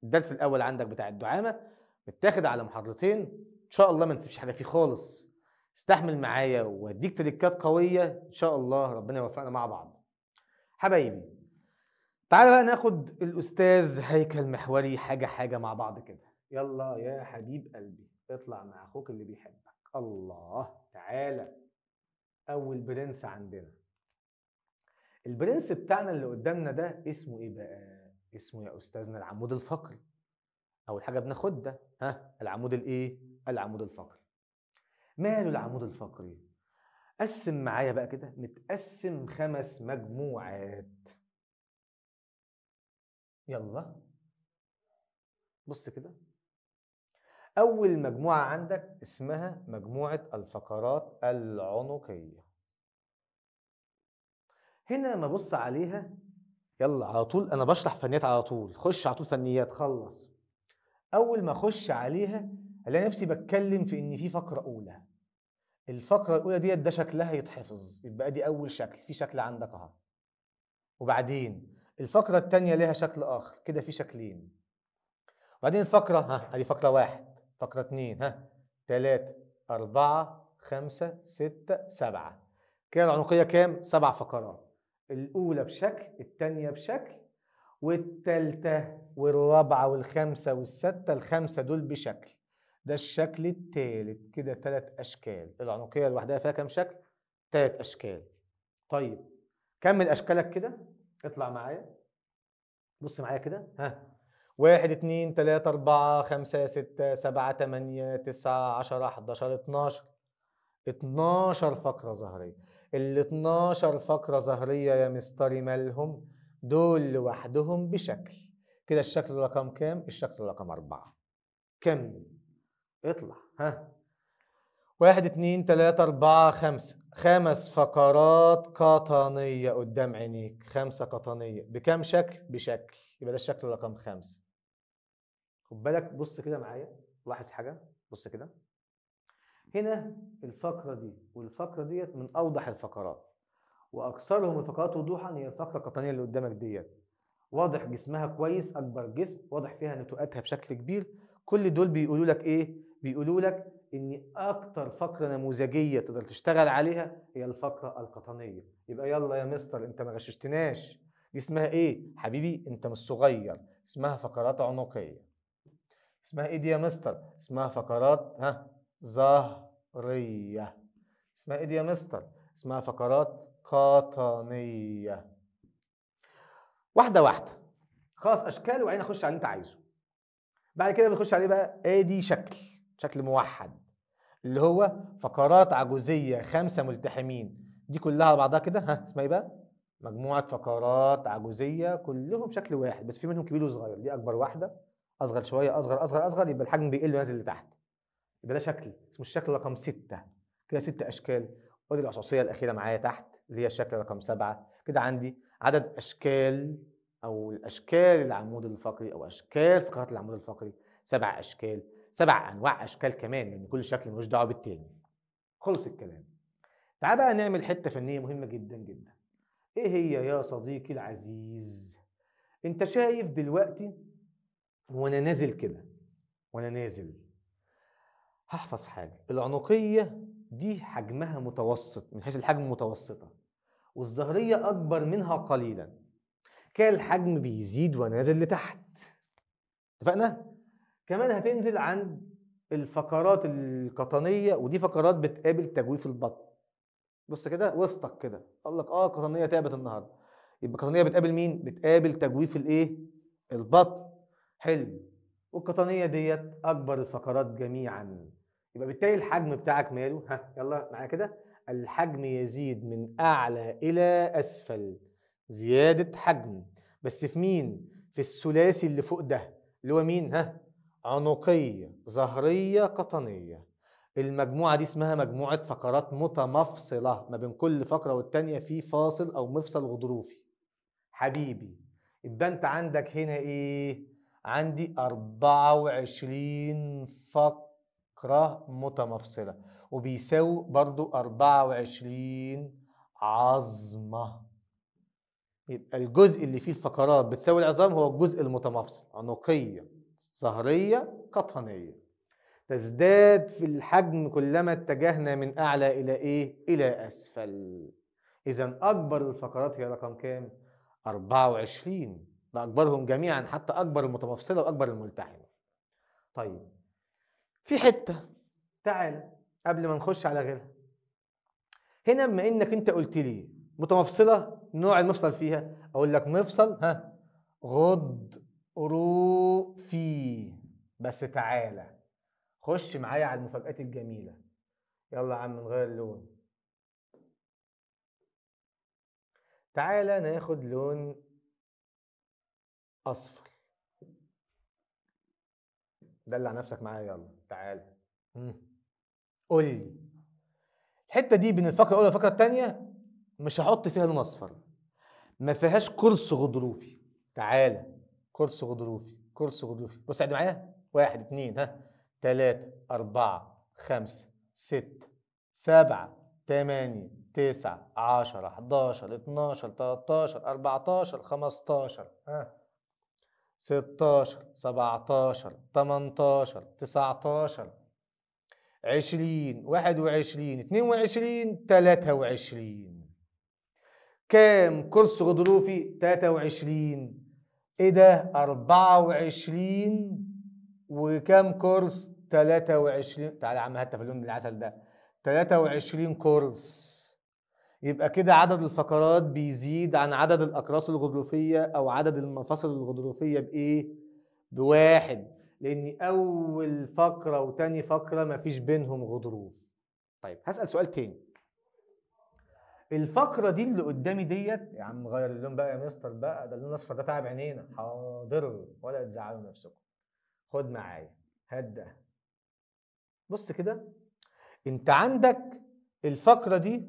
الدرس الأول عندك بتاع الدعامة متاخد على محاضرتين. إن شاء الله ما نسيبش حاجة فيه خالص. استحمل معايا وأديك تريكات قوية. إن شاء الله ربنا يوفقنا مع بعض. حبايبي تعالى بقى ناخد الأستاذ هيكل محوري حاجة حاجة مع بعض كده. يلا يا حبيب قلبي اطلع مع أخوك اللي بيحبك. الله تعالى. أول برنس عندنا. البرنس بتاعنا اللي قدامنا ده اسمه إيه بقى؟ اسمه يا أستاذنا العمود الفقري. أول حاجة بناخد ده ها العمود الإيه؟ العمود الفقري. ماله العمود الفقري؟ قسم معايا بقى كده متقسم خمس مجموعات. يلا بص كده. أول مجموعة عندك اسمها مجموعة الفقرات العنقية. هنا ما أبص عليها يلا على طول أنا بشرح فنيات على طول. خش على طول فنيات خلص. أول ما أخش عليها ألاقي نفسي بتكلم في إن في فقرة أولى. الفقرة الأولى ديت ده شكلها يتحفظ يبقى دي أول شكل في شكل عندك أهو. وبعدين الفقرة الثانية لها شكل آخر كده في شكلين. وبعدين الفقرة ها ادي فقرة واحد فقرة اثنين ها ثلاثة أربعة خمسة ستة سبعة. كده العنقية كام؟ سبع فقرات. الأولى بشكل الثانية بشكل والثالثه والرابعة والخامسه والستة الخمسة دول بشكل. ده الشكل الثالث كده ثلاث أشكال العنقية لوحدها فيها كام شكل؟ ثلاث أشكال. طيب كمل أشكالك كده اطلع معايا. بص معايا كده ها. واحد اتنين تلاتة أربعة خمسة ستة سبعة تمانية تسعة عشرة حداشر اتناشر. اتناشر فقرة ظهرية ال 12 فقرة ظهرية يا مستري مالهم دول لوحدهم بشكل. كده الشكل رقم كام؟ الشكل رقم أربعة. كمل. اطلع ها. واحد اتنين تلاتة أربعة خمسة خمس فقرات قطنية قدام عينيك. خمسة قطنية. بكم شكل؟ بشكل. يبقى ده الشكل رقم خمسة خد بالك بص كده معايا. لاحظ حاجة؟ بص كده. هنا الفقرة دي والفقرة ديت من أوضح الفقرات. وأكثرهم الفقرات وضوحا هي الفقرة القطنية اللي قدامك ديت. واضح جسمها كويس أكبر جسم واضح فيها نتوءاتها بشكل كبير. كل دول بيقولوا لك إيه؟ بيقولوا لك إن أكتر فقرة نموذجية تقدر تشتغل عليها هي الفقرة القطنية. يبقى يلا يا مستر أنت ما غششتناش. دي اسمها إيه؟ حبيبي أنت مش صغير. اسمها فقرات عنقية. اسمها إيه دي يا مستر؟ اسمها فقرات ها ظهرية اسمها إيه دي يا مستر؟ اسمها فقرات قطنية. واحدة واحدة. خلاص أشكال وبعدين أخش على اللي أنت عايزه. بعد كده بنخش عليه بقى آدي شكل. شكل موحد اللي هو فقرات عجوزية خمسة ملتحمين دي كلها على بعضها كده ها اسمها إيه بقى؟ مجموعة فقرات عجوزية كلهم شكل واحد بس في منهم كبير وصغير دي أكبر واحدة أصغر شوية أصغر أصغر أصغر يبقى الحجم بيقل ونازل لتحت يبقى ده شكل اسمه الشكل رقم ستة كده ست أشكال ودي العصاصية الأخيرة معايا تحت اللي هي الشكل رقم سبعة كده عندي عدد أشكال أو الأشكال العمود الفقري أو أشكال فقرات العمود الفقري سبع أشكال سبع أنواع أشكال كمان لأن كل شكل ملوش دعوة بالتاني. خلص الكلام. تعال بقى نعمل حتة فنية مهمة جدا جدا. إيه هي يا صديقي العزيز؟ أنت شايف دلوقتي وأنا نازل كده وأنا نازل. هحفظ حاجة. العنقية دي حجمها متوسط من حيث الحجم متوسطة والظهرية أكبر منها قليلا. كان الحجم بيزيد وأنا نازل لتحت. اتفقنا؟ كمان هتنزل عند الفقرات القطنية ودي فقرات بتقابل تجويف البطن. بص كده وسطك كده. قال لك آه قطنية تعبت النهارده. يبقى قطنية بتقابل مين؟ بتقابل تجويف الإيه؟ البطن. حلو. والقطنية ديت أكبر الفقرات جميعا. يبقى بالتالي الحجم بتاعك ماله؟ ها يلا معايا كده. الحجم يزيد من أعلى إلى أسفل. زيادة حجم. بس في مين؟ في الثلاثي اللي فوق ده. اللي هو مين؟ ها عنقية ظهرية قطنية. المجموعة دي اسمها مجموعة فقرات متمفصلة ما بين كل فقرة والتانية في فاصل أو مفصل غضروفي. حبيبي يبقى أنت عندك هنا إيه؟ عندي 24 فقرة متمفصلة وبيساوي برضو 24 عظمة. يبقى الجزء اللي فيه الفقرات بتساوي العظام هو الجزء المتمفصل عنقية. ظهرية قطنية. تزداد في الحجم كلما اتجهنا من أعلى إلى إيه؟ إلى أسفل. اذا أكبر الفقرات هي رقم كام؟ 24 ده أكبرهم جميعا حتى أكبر المتمفصلة وأكبر الملتحمة. طيب في حتة تعال قبل ما نخش على غيرها. هنا بما إنك أنت قلت لي متمفصلة نوع المفصل فيها؟ أقول لك مفصل ها غضروفي بس تعالى خش معايا على المفاجآت الجميلة. يلا يا عم نغير اللون. تعالى ناخد لون أصفر. دلع نفسك معايا يلا تعالى. قول لي الحتة دي بين الفقرة الأولى والفقرة الثانية مش هحط فيها لون أصفر. ما فيهاش كرس غضروفي. تعالى. كرس غضروفي كرس غضروفي. بص عد معايا. واحد اتنين ها. تلاتة أربعة خمسة ستة سبعة تمانية تسعة عشرة حداشر اتناشر تلاتاشر أربعتاشر خمستاشر ها. ستاشر سبعتاشر تمنتاشر تسعتاشر عشرين واحد وعشرين اتنين وعشرين تلاتة وعشرين. كام كرسي غضروفي؟ تلاتة وعشرين. إيه ده؟ أربعة وعشرين وكام كورس؟ 23 تعالى يا عم هات اللون العسل ده. 23 كورس. يبقى كده عدد الفقرات بيزيد عن عدد الأقراص الغضروفية أو عدد المفاصل الغضروفية بإيه؟ بواحد. لأن أول فقرة وتاني فقرة مفيش بينهم غضروف. طيب هسأل سؤال تاني. الفقرة دي اللي قدامي ديت يا عم غير اللون بقى يا مستر بقى ده اللون الأصفر ده تعب عينينا. حاضر ولا تزعلوا نفسكم. خد معايا هات ده. بص كده انت عندك الفقرة دي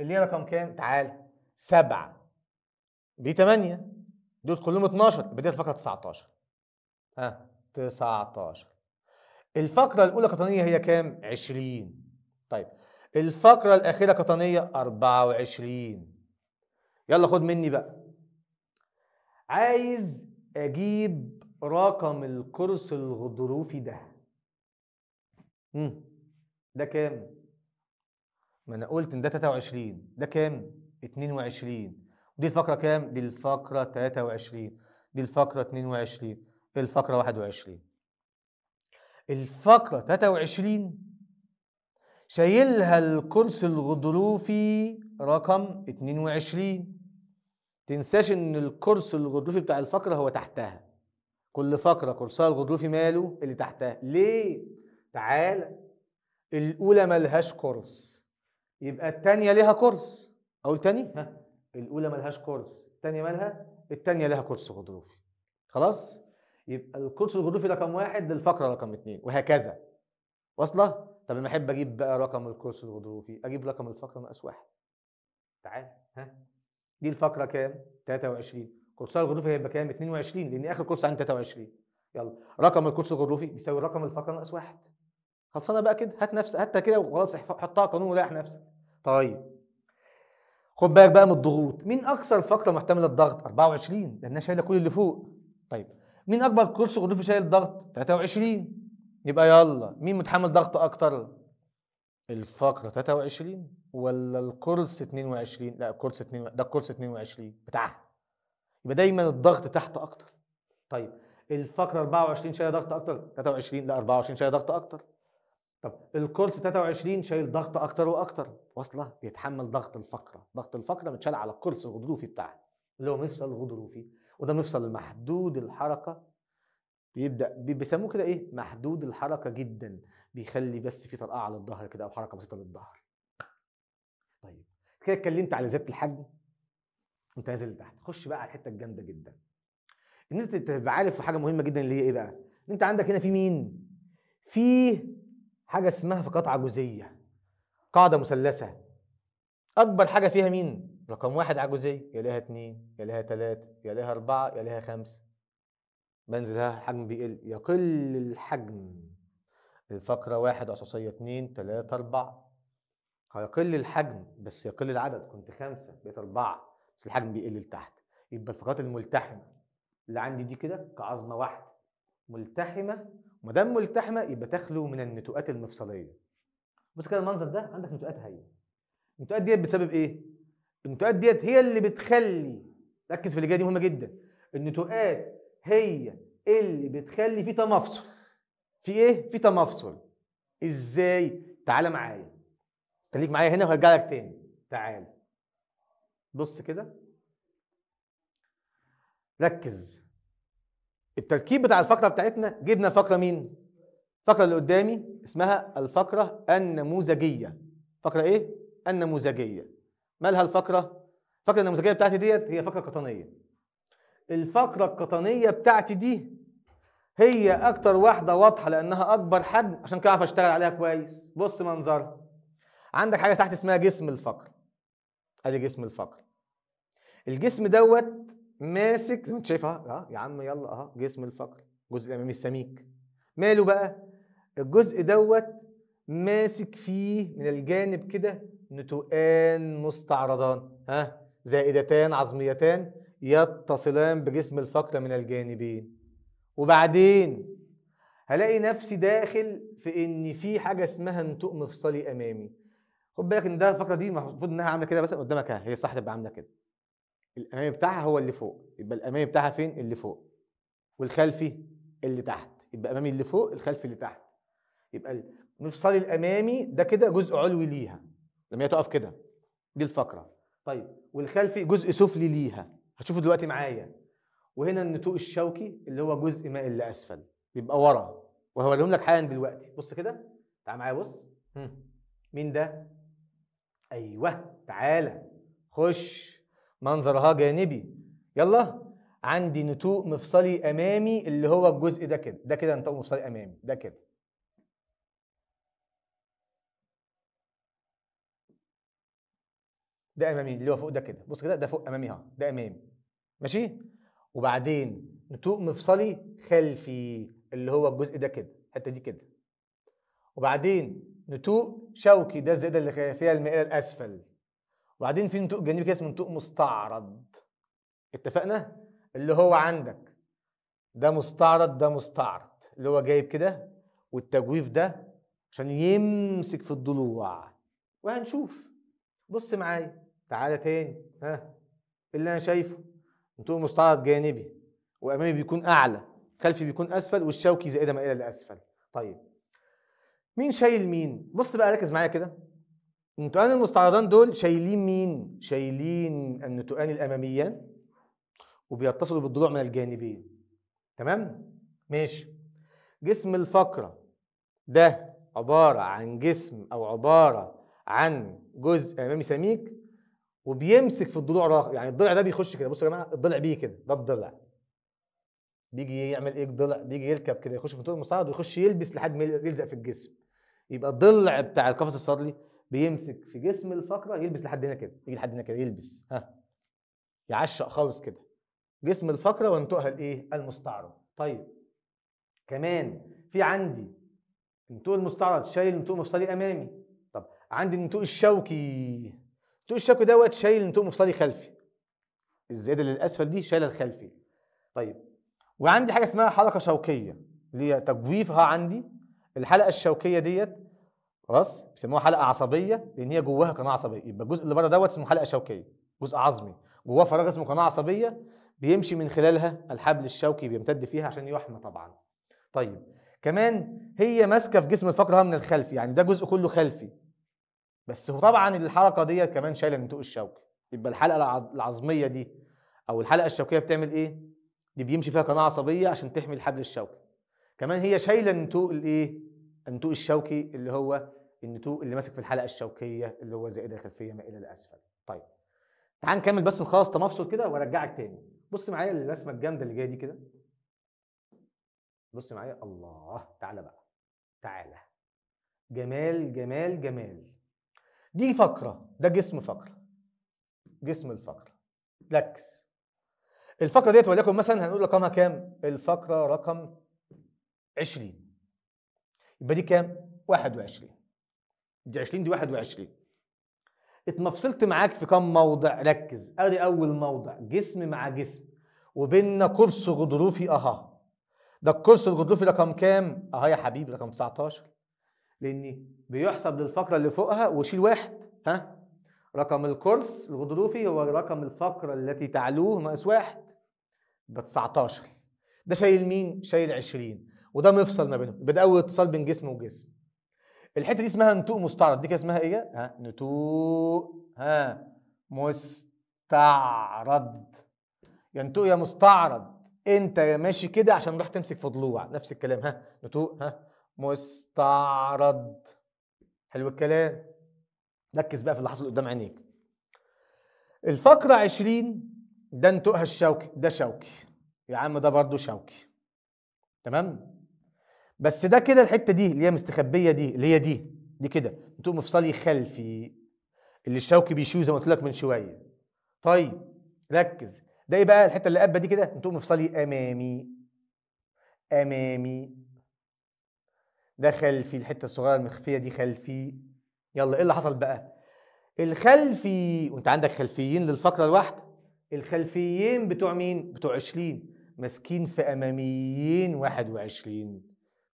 اللي هي رقم كام؟ تعال سبعة. دي تمانية. دول كلهم 12 يبقى دي الفقرة 19 ها 19 الفقرة الأولى قطنية هي كام؟ 20 طيب الفقرة الأخيرة قطنية 24 يلا خد مني بقى. عايز أجيب رقم القرص الغضروفي ده. مم. ده كام؟ ما أنا قلت إن ده 23 ده كام؟ 22 دي الفقرة كام؟ دي الفقرة 23 دي الفقرة 22 دي الفقرة 21 الفقرة 23 شايلها القرص الغضروفي رقم 22 تنساش إن القرص الغضروفي بتاع الفقرة هو تحتها. كل فقرة قرصها الغضروفي ماله؟ اللي تحتها. ليه؟ تعالى الأولى ملهاش قرص يبقى الثانية ليها قرص أقول تاني؟ ها. الأولى ملهاش كورس. الثانية مالها؟ الثانية لها كورس غضروفي خلاص؟ يبقى الكورس الغضروفي رقم واحد للفقره رقم اثنين وهكذا. واصلة؟ طب لما أحب أجيب بقى رقم الكورس الغضروفي أجيب رقم الفقرة ناقص واحد. تعال ها؟ دي الفقرة كام؟ 23 كورسها الغضروفي هيبقى كام؟ 22 لأن آخر كورس عندي 23 يلا. رقم الكورس الغضروفي بيساوي رقم الفقرة ناقص واحد. خلصانة بقى كده؟ هات نفسك هاتها كده وخلاص حطها قانون وريح نفسك. طيب. خد بالك بقى من الضغوط. مين أكثر فقرة محتملة الضغط؟ 24 لأنها شايلة كل اللي فوق. طيب. مين أكبر كورس غضروفي شايل الضغط؟ 23 يبقى يلا مين متحمل ضغط أكتر؟ الفقرة 23 ولا الكورس 22 لا الكورس 2 ده الكورس 22 بتاعها. يبقى دايما الضغط تحت أكتر. طيب الفقرة 24 شايلة ضغط أكتر؟ 23 لا 24 شايلة ضغط أكتر. طب الكورس 23 شايل ضغط أكتر وأكتر. واصلة؟ بيتحمل ضغط الفقرة. ضغط الفقرة متشال على الكورس الغضروفي بتاعها. اللي هو مفصل غضروفي وده مفصل محدود الحركة بيبدأ بيسموه كده إيه؟ محدود الحركة جدا. بيخلي بس في طرقعة للظهر كده أو حركة بسيطة للظهر. طيب كده اتكلمت على زيادة الحجم. أنت نازل لتحت. خش بقى على الحتة الجامدة جدا. إن أنت تبقى عارف في حاجة مهمة جدا اللي هي إيه بقى؟ إن أنت عندك هنا في مين؟ في حاجة اسمها فقرات عجوزيه قاعدة مثلثة. أكبر حاجة فيها مين؟ رقم واحد لها اتنين يا لها تلاتة يا لها أربعة يا لها خمسة. بنزل ها حجم بيقل يقل الحجم. الفقرة واحد أساسية اتنين تلاتة أربعة. هيقل الحجم بس يقل العدد كنت خمسة بقيت أربعة بس الحجم بيقل لتحت. يبقى الفقرات الملتحمة. اللي عندي دي كده كعظمة واحدة. ملتحمة ما دام ملتحمة يبقى تخلو من النتوءات المفصلية. بص كده المنظر ده عندك نتوءات هايلة النتوءات ديت بسبب إيه؟ النتوءات ديت هي اللي بتخلي ركز في اللي جاية دي مهمة جدا. النتوءات هي اللي بتخلي في تمفصل. في إيه؟ في تمفصل. إزاي؟ تعالى معايا. خليك معايا هنا وهرجع لك تاني. تعالى بص كده. ركز. التركيب بتاع الفقرة بتاعتنا جبنا الفقره مين؟ الفقره اللي قدامي اسمها الفقرة النموذجية. فقرة إيه؟ النموذجية. مالها الفقرة؟ الفقرة النموذجية بتاعتي ديت هي فقرة قطنية. الفقرة القطنية بتاعتي دي هي أكتر واحدة واضحة لأنها أكبر حجم عشان كده أعرف أشتغل عليها كويس. بص منظرها. عندك حاجة تحت اسمها جسم الفقر أدي جسم الفقر الجسم دوت ماسك زي ما أنت شايفها أه يا عم يلا أه جسم الفقر الجزء الأمامي السميك. ماله بقى؟ الجزء دوت ماسك فيه من الجانب كده نتوءان مستعرضان. ها؟ زائدتان عظميتان. يتصلان بجسم الفقرة من الجانبين. وبعدين هلاقي نفسي داخل في إن في حاجة اسمها نتوء مفصلي أمامي. خد بالك إن ده الفقرة دي المفروض إنها عاملة كده مثلا قدامك هي صح تبقى عاملة كده. الأمامي بتاعها هو اللي فوق يبقى الأمامي بتاعها فين؟ اللي فوق. والخلفي اللي تحت يبقى أمامي اللي فوق الخلفي اللي تحت. يبقى المفصلي الأمامي ده كده جزء علوي ليها. لما هي تقف كده دي الفقرة. طيب والخلفي جزء سفلي ليها. هتشوفوا دلوقتي معايا. وهنا النتوء الشوكي اللي هو جزء مائل لاسفل بيبقى ورا. وهوريهم لك حالا دلوقتي. بص كده تعال معايا بص. مين ده؟ أيوه. تعالى. خش. منظر اهو جانبي. يلا. عندي نتوء مفصلي أمامي اللي هو الجزء ده كده. ده كده نتوء مفصلي أمامي. ده كده. ده أمامي اللي هو فوق ده كده. بص كده ده فوق أمامي أهو. ده أمامي. ماشي؟ وبعدين نتوء مفصلي خلفي اللي هو الجزء ده كده الحتة دي كده. وبعدين نتوء شوكي ده الزائده اللي فيها المائلة الأسفل. وبعدين في نتوء جانبي كده اسمه نتوء مستعرض. اتفقنا؟ اللي هو عندك ده مستعرض ده مستعرض. اللي هو جايب كده والتجويف ده عشان يمسك في الضلوع. وهنشوف. بص معايا. تعالى تاني. ها؟ اللي أنا شايفه؟ نتوء مستعرض جانبي وأمامي بيكون أعلى خلفي بيكون أسفل والشوكي زائدة مائله لاسفل طيب مين شايل مين؟ بص بقى ركز معايا كده. النتوءان المستعرضان دول شايلين مين؟ شايلين النتوءان الاماميان وبيتصلوا بالضلوع من الجانبين. تمام؟ ماشي. جسم الفقرة ده عبارة عن جسم أو عبارة عن جزء أمامي سميك وبيمسك في الضلوع راخ يعني الضلع ده بيخش كده بصوا يا جماعة الضلع بيجي كده ده الضلع. بيجي يعمل إيه الضلع؟ بيجي يركب كده يخش في الطرق المصعد ويخش يلبس لحد ما يلزق في الجسم. يبقى الضلع بتاع القفص الصدري بيمسك في جسم الفقرة يلبس لحد هنا كده يجي لحد هنا كده يلبس. ها. يعشق خالص كده. جسم الفقرة وينطقها الإيه؟ المستعرض. طيب. كمان في عندي النتوء المستعرض شايل نتوء مفصلي أمامي. طب عندي النتوء الشوكي. النتوء الشوكي دوت شايل نتوء مفصلي خلفي. الزيادة اللي للاسفل دي شايله الخلفي. طيب وعندي حاجة اسمها حلقه شوكية اللي هي تجويفها عندي. الحلقة الشوكية ديت خلاص بيسموها حلقة عصبية لأن هي جواها قناة عصبية. يبقى الجزء اللي بره دوت اسمه حلقة شوكية جزء عظمي. جواه فراغ اسمه قناة عصبية بيمشي من خلالها الحبل الشوكي بيمتد فيها عشان يحمى طبعا. طيب كمان هي ماسكة في جسم الفقرة من الخلف يعني ده جزء كله خلفي. بس هو طبعا الحلقة ديت كمان شايلة النتوء الشوكي يبقى الحلقة الع- العظمية دي أو الحلقة الشوكية بتعمل إيه؟ دي بيمشي فيها قناه عصبية عشان تحمي الحبل الشوكي. كمان هي شايلة النتوء الإيه؟ النتوء الشوكي اللي هو النتوء اللي ماسك في الحلقة الشوكية اللي هو زائده خلفيه مائله لاسفل طيب تعال نكمل بس نخلص تمفصل كده وأرجعك تاني. بص معايا الرسمة الجامدة اللي جاية دي كده. بص معايا الله تعالى بقى تعالى جمال جمال جمال. دي فقرة ده جسم فقرة جسم الفقرة ركز. الفقرة ديت وليكن مثلا هنقول رقمها كام؟ الفقرة رقم 20 يبقى دي كام؟ 21 دي 20 دي 21 اتمفصلت معاك في كام موضع؟ ركز. أدي أول موضع جسم مع جسم. وبيننا قرص غضروفي أها. ده القرص الغضروفي رقم كام؟ أها يا حبيبي رقم 19 لأن بيحسب للفقرة اللي فوقها وشيل واحد ها؟ رقم القرص الغضروفي هو رقم الفقرة التي تعلوه ناقص واحد يبقى 19 ده شايل مين؟ شايل 20 وده مفصل ما بينهم. يبقى ده أول اتصال بين جسم وجسم. الحتة دي اسمها نتوء مستعرض. دي كده اسمها إيه؟ ها؟ نتوء ها؟ مستعرض. يا نتوء يا مستعرض. أنت ماشي كده عشان راح تمسك في ضلوع. نفس الكلام. ها؟ نتوء ها؟ مستعرض. حلو الكلام. ركز بقى في اللي حصل قدام عينيك. الفقرة 20 ده نتوءها الشوكي ده شوكي. يا عم ده برضه شوكي. تمام؟ بس ده كده الحتة دي اللي هي مستخبية دي اللي هي دي دي كده. نتوء مفصلي خلفي. اللي الشوكي بيشوه زي ما قلت لك من شوية. طيب ركز. ده إيه بقى الحتة اللي قبه دي كده؟ نتوء مفصلي أمامي. أمامي. ده خلفي الحتة الصغيرة المخفية دي خلفي. يلا إيه اللي حصل بقى؟ الخلفي وأنت عندك خلفيين للفقرة الواحدة. الخلفيين بتوع مين؟ بتوع 20 ماسكين في أماميين 21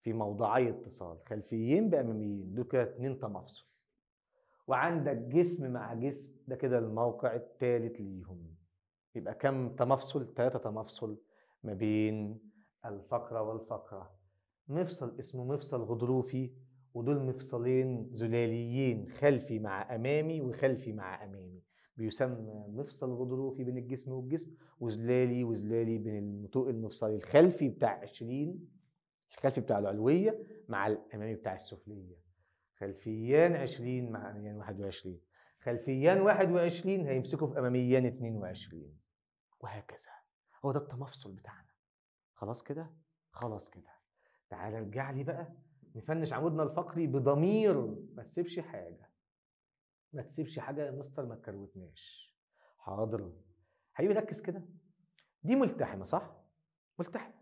في موضعي اتصال. خلفيين بأماميين. دول كده اتنين تمفصل. وعندك جسم مع جسم. ده كده الموقع الثالث ليهم. يبقى كم تمفصل؟ ثلاثة تمفصل ما بين الفقرة والفقرة. مفصل اسمه مفصل غضروفي ودول مفصلين زلاليين خلفي مع أمامي وخلفي مع أمامي. بيسمى مفصل غضروفي بين الجسم والجسم وزلالي وزلالي بين النتوء المفصلي الخلفي بتاع 20 الخلفي بتاع العلوية مع الأمامي بتاع السفلية. خلفيان 20 مع أماميان 21 خلفيان 21 هيمسكوا في أماميان 22 وهكذا. هو ده التمفصل بتاعنا. خلاص كده؟ خلاص كده. تعال ارجع لي بقى نفنش عمودنا الفقري بضمير ما تسيبش حاجة. ما تسيبش حاجة يا مستر ما تكروتناش. حاضر. حبيبي ركز كده. دي ملتحمة صح؟ ملتحمة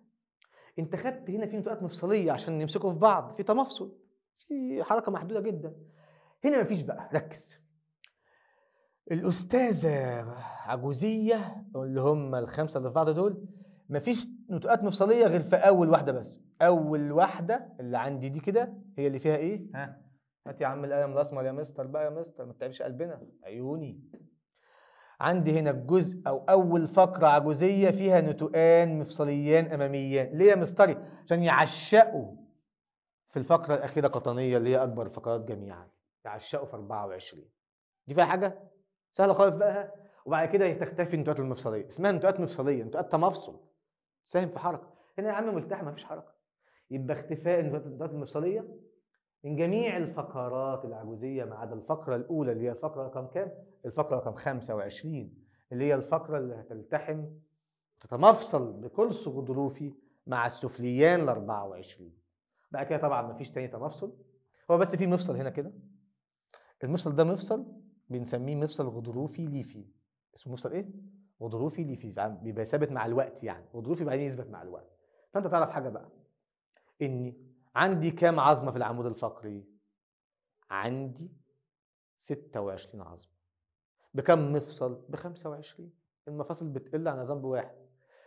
انت خدت هنا في نتوءات مفصلية عشان يمسكوا في بعض في تمفصل في حركة محدودة جدا. هنا مفيش بقى. ركز. الأستاذة عجوزية اللي هم الخمسة اللي في بعض دول مفيش نتوءات مفصلية غير في أول واحدة بس. أول واحدة اللي عندي دي كده هي اللي فيها إيه؟ ها. هات يا عم القلم الأسمر يا مستر بقى يا مستر ما تتعبش قلبنا. عيوني. عندي هنا الجزء أو أول فقرة عجوزية فيها نتوءان مفصليان أماميان. ليه يا مستري؟ عشان يعشقوا في الفقرة الأخيرة قطنية اللي هي أكبر الفقرات جميعا. يعشقوا في 24 دي فيها حاجة؟ سهلة خالص بقى. وبعد كده تختفي النتوءات المفصلية. اسمها نتوءات مفصلية نتوءات تمفصل. ساهم في حركة. هنا يا عم ملتحم مفيش حركة. يبقى اختفاء النتوءات المفصلية من جميع الفقرات العجوزية ما عدا الفقرة الأولى اللي هي الفقرة رقم كام؟ الفقرة رقم 25 اللي هي الفقرة اللي هتلتحم تتمفصل بقرص غضروفي مع السفليان ال 24 بعد كده طبعا مفيش تاني تمفصل. هو بس في مفصل هنا كده. المفصل ده مفصل بنسميه مفصل غضروفي ليفي. اسمه مفصل إيه؟ غضروفي ليفي يعني بيبقى ثابت مع الوقت يعني غضروفي بعدين يثبت مع الوقت. فأنت تعرف حاجة بقى إني عندي كام عظمة في العمود الفقري؟ عندي 26 عظمة. بكم مفصل؟ ب 25 المفاصل بتقل عن ذنب واحد.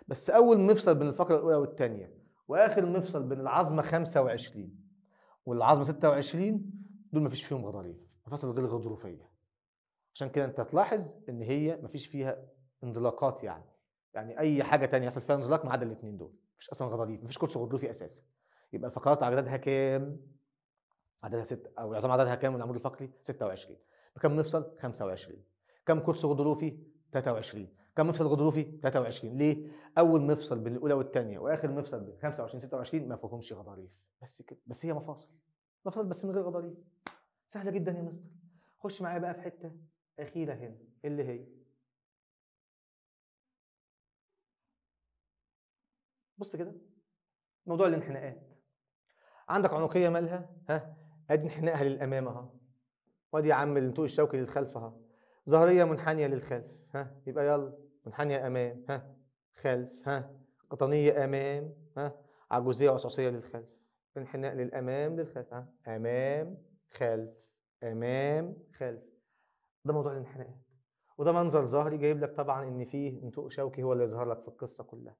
بس أول مفصل بين الفقرة الأولى والثانيه وآخر مفصل بين العظمة 25 والعظمة 26 دول مفيش فيهم غضاريف مفاصل غير غضروفيه عشان كده أنت هتلاحظ إن هي مفيش فيها انزلاقات يعني. يعني أي حاجة تانية يحصل فيها انزلاق ما عدا الاثنين دول. مفيش أصلا غضاريف مفيش قرص غضروفي أساسا. يبقى الفقرات عددها كام؟ عددها ست أو عظام عددها كام؟ من العمود الفقري 26 بكم مفصل 25 كم قرص غضروفي 23 كم مفصل غضروفي 23 ليه؟ أول مفصل بين الاولى والثانيه وآخر مفصل بين 25 26 ما فيهمش غضاريف. بس كده. بس هي مفاصل. مفاصل بس من غير غضاريف. سهلة جدا يا مستر. خش معايا بقى في حتة أخيرة هنا اللي هي بص كده موضوع الانحناءات. عندك عنقية مالها؟ ها أدي انحنائها للأمام أهو. وأدي يا عم النتوء الشوكي للخلف أهو. ظهريه منحنية للخلف ها يبقى يلا منحنية أمام ها خلف ها قطنية أمام ها عجوزية وعصاصية للخلف. انحناء للأمام للخلف ها أمام خلف أمام خلف. ده موضوع الانحناءات. وده منظر ظهري جايب لك طبعا إن فيه نتوء شوكي هو اللي يظهر لك في القصة كلها.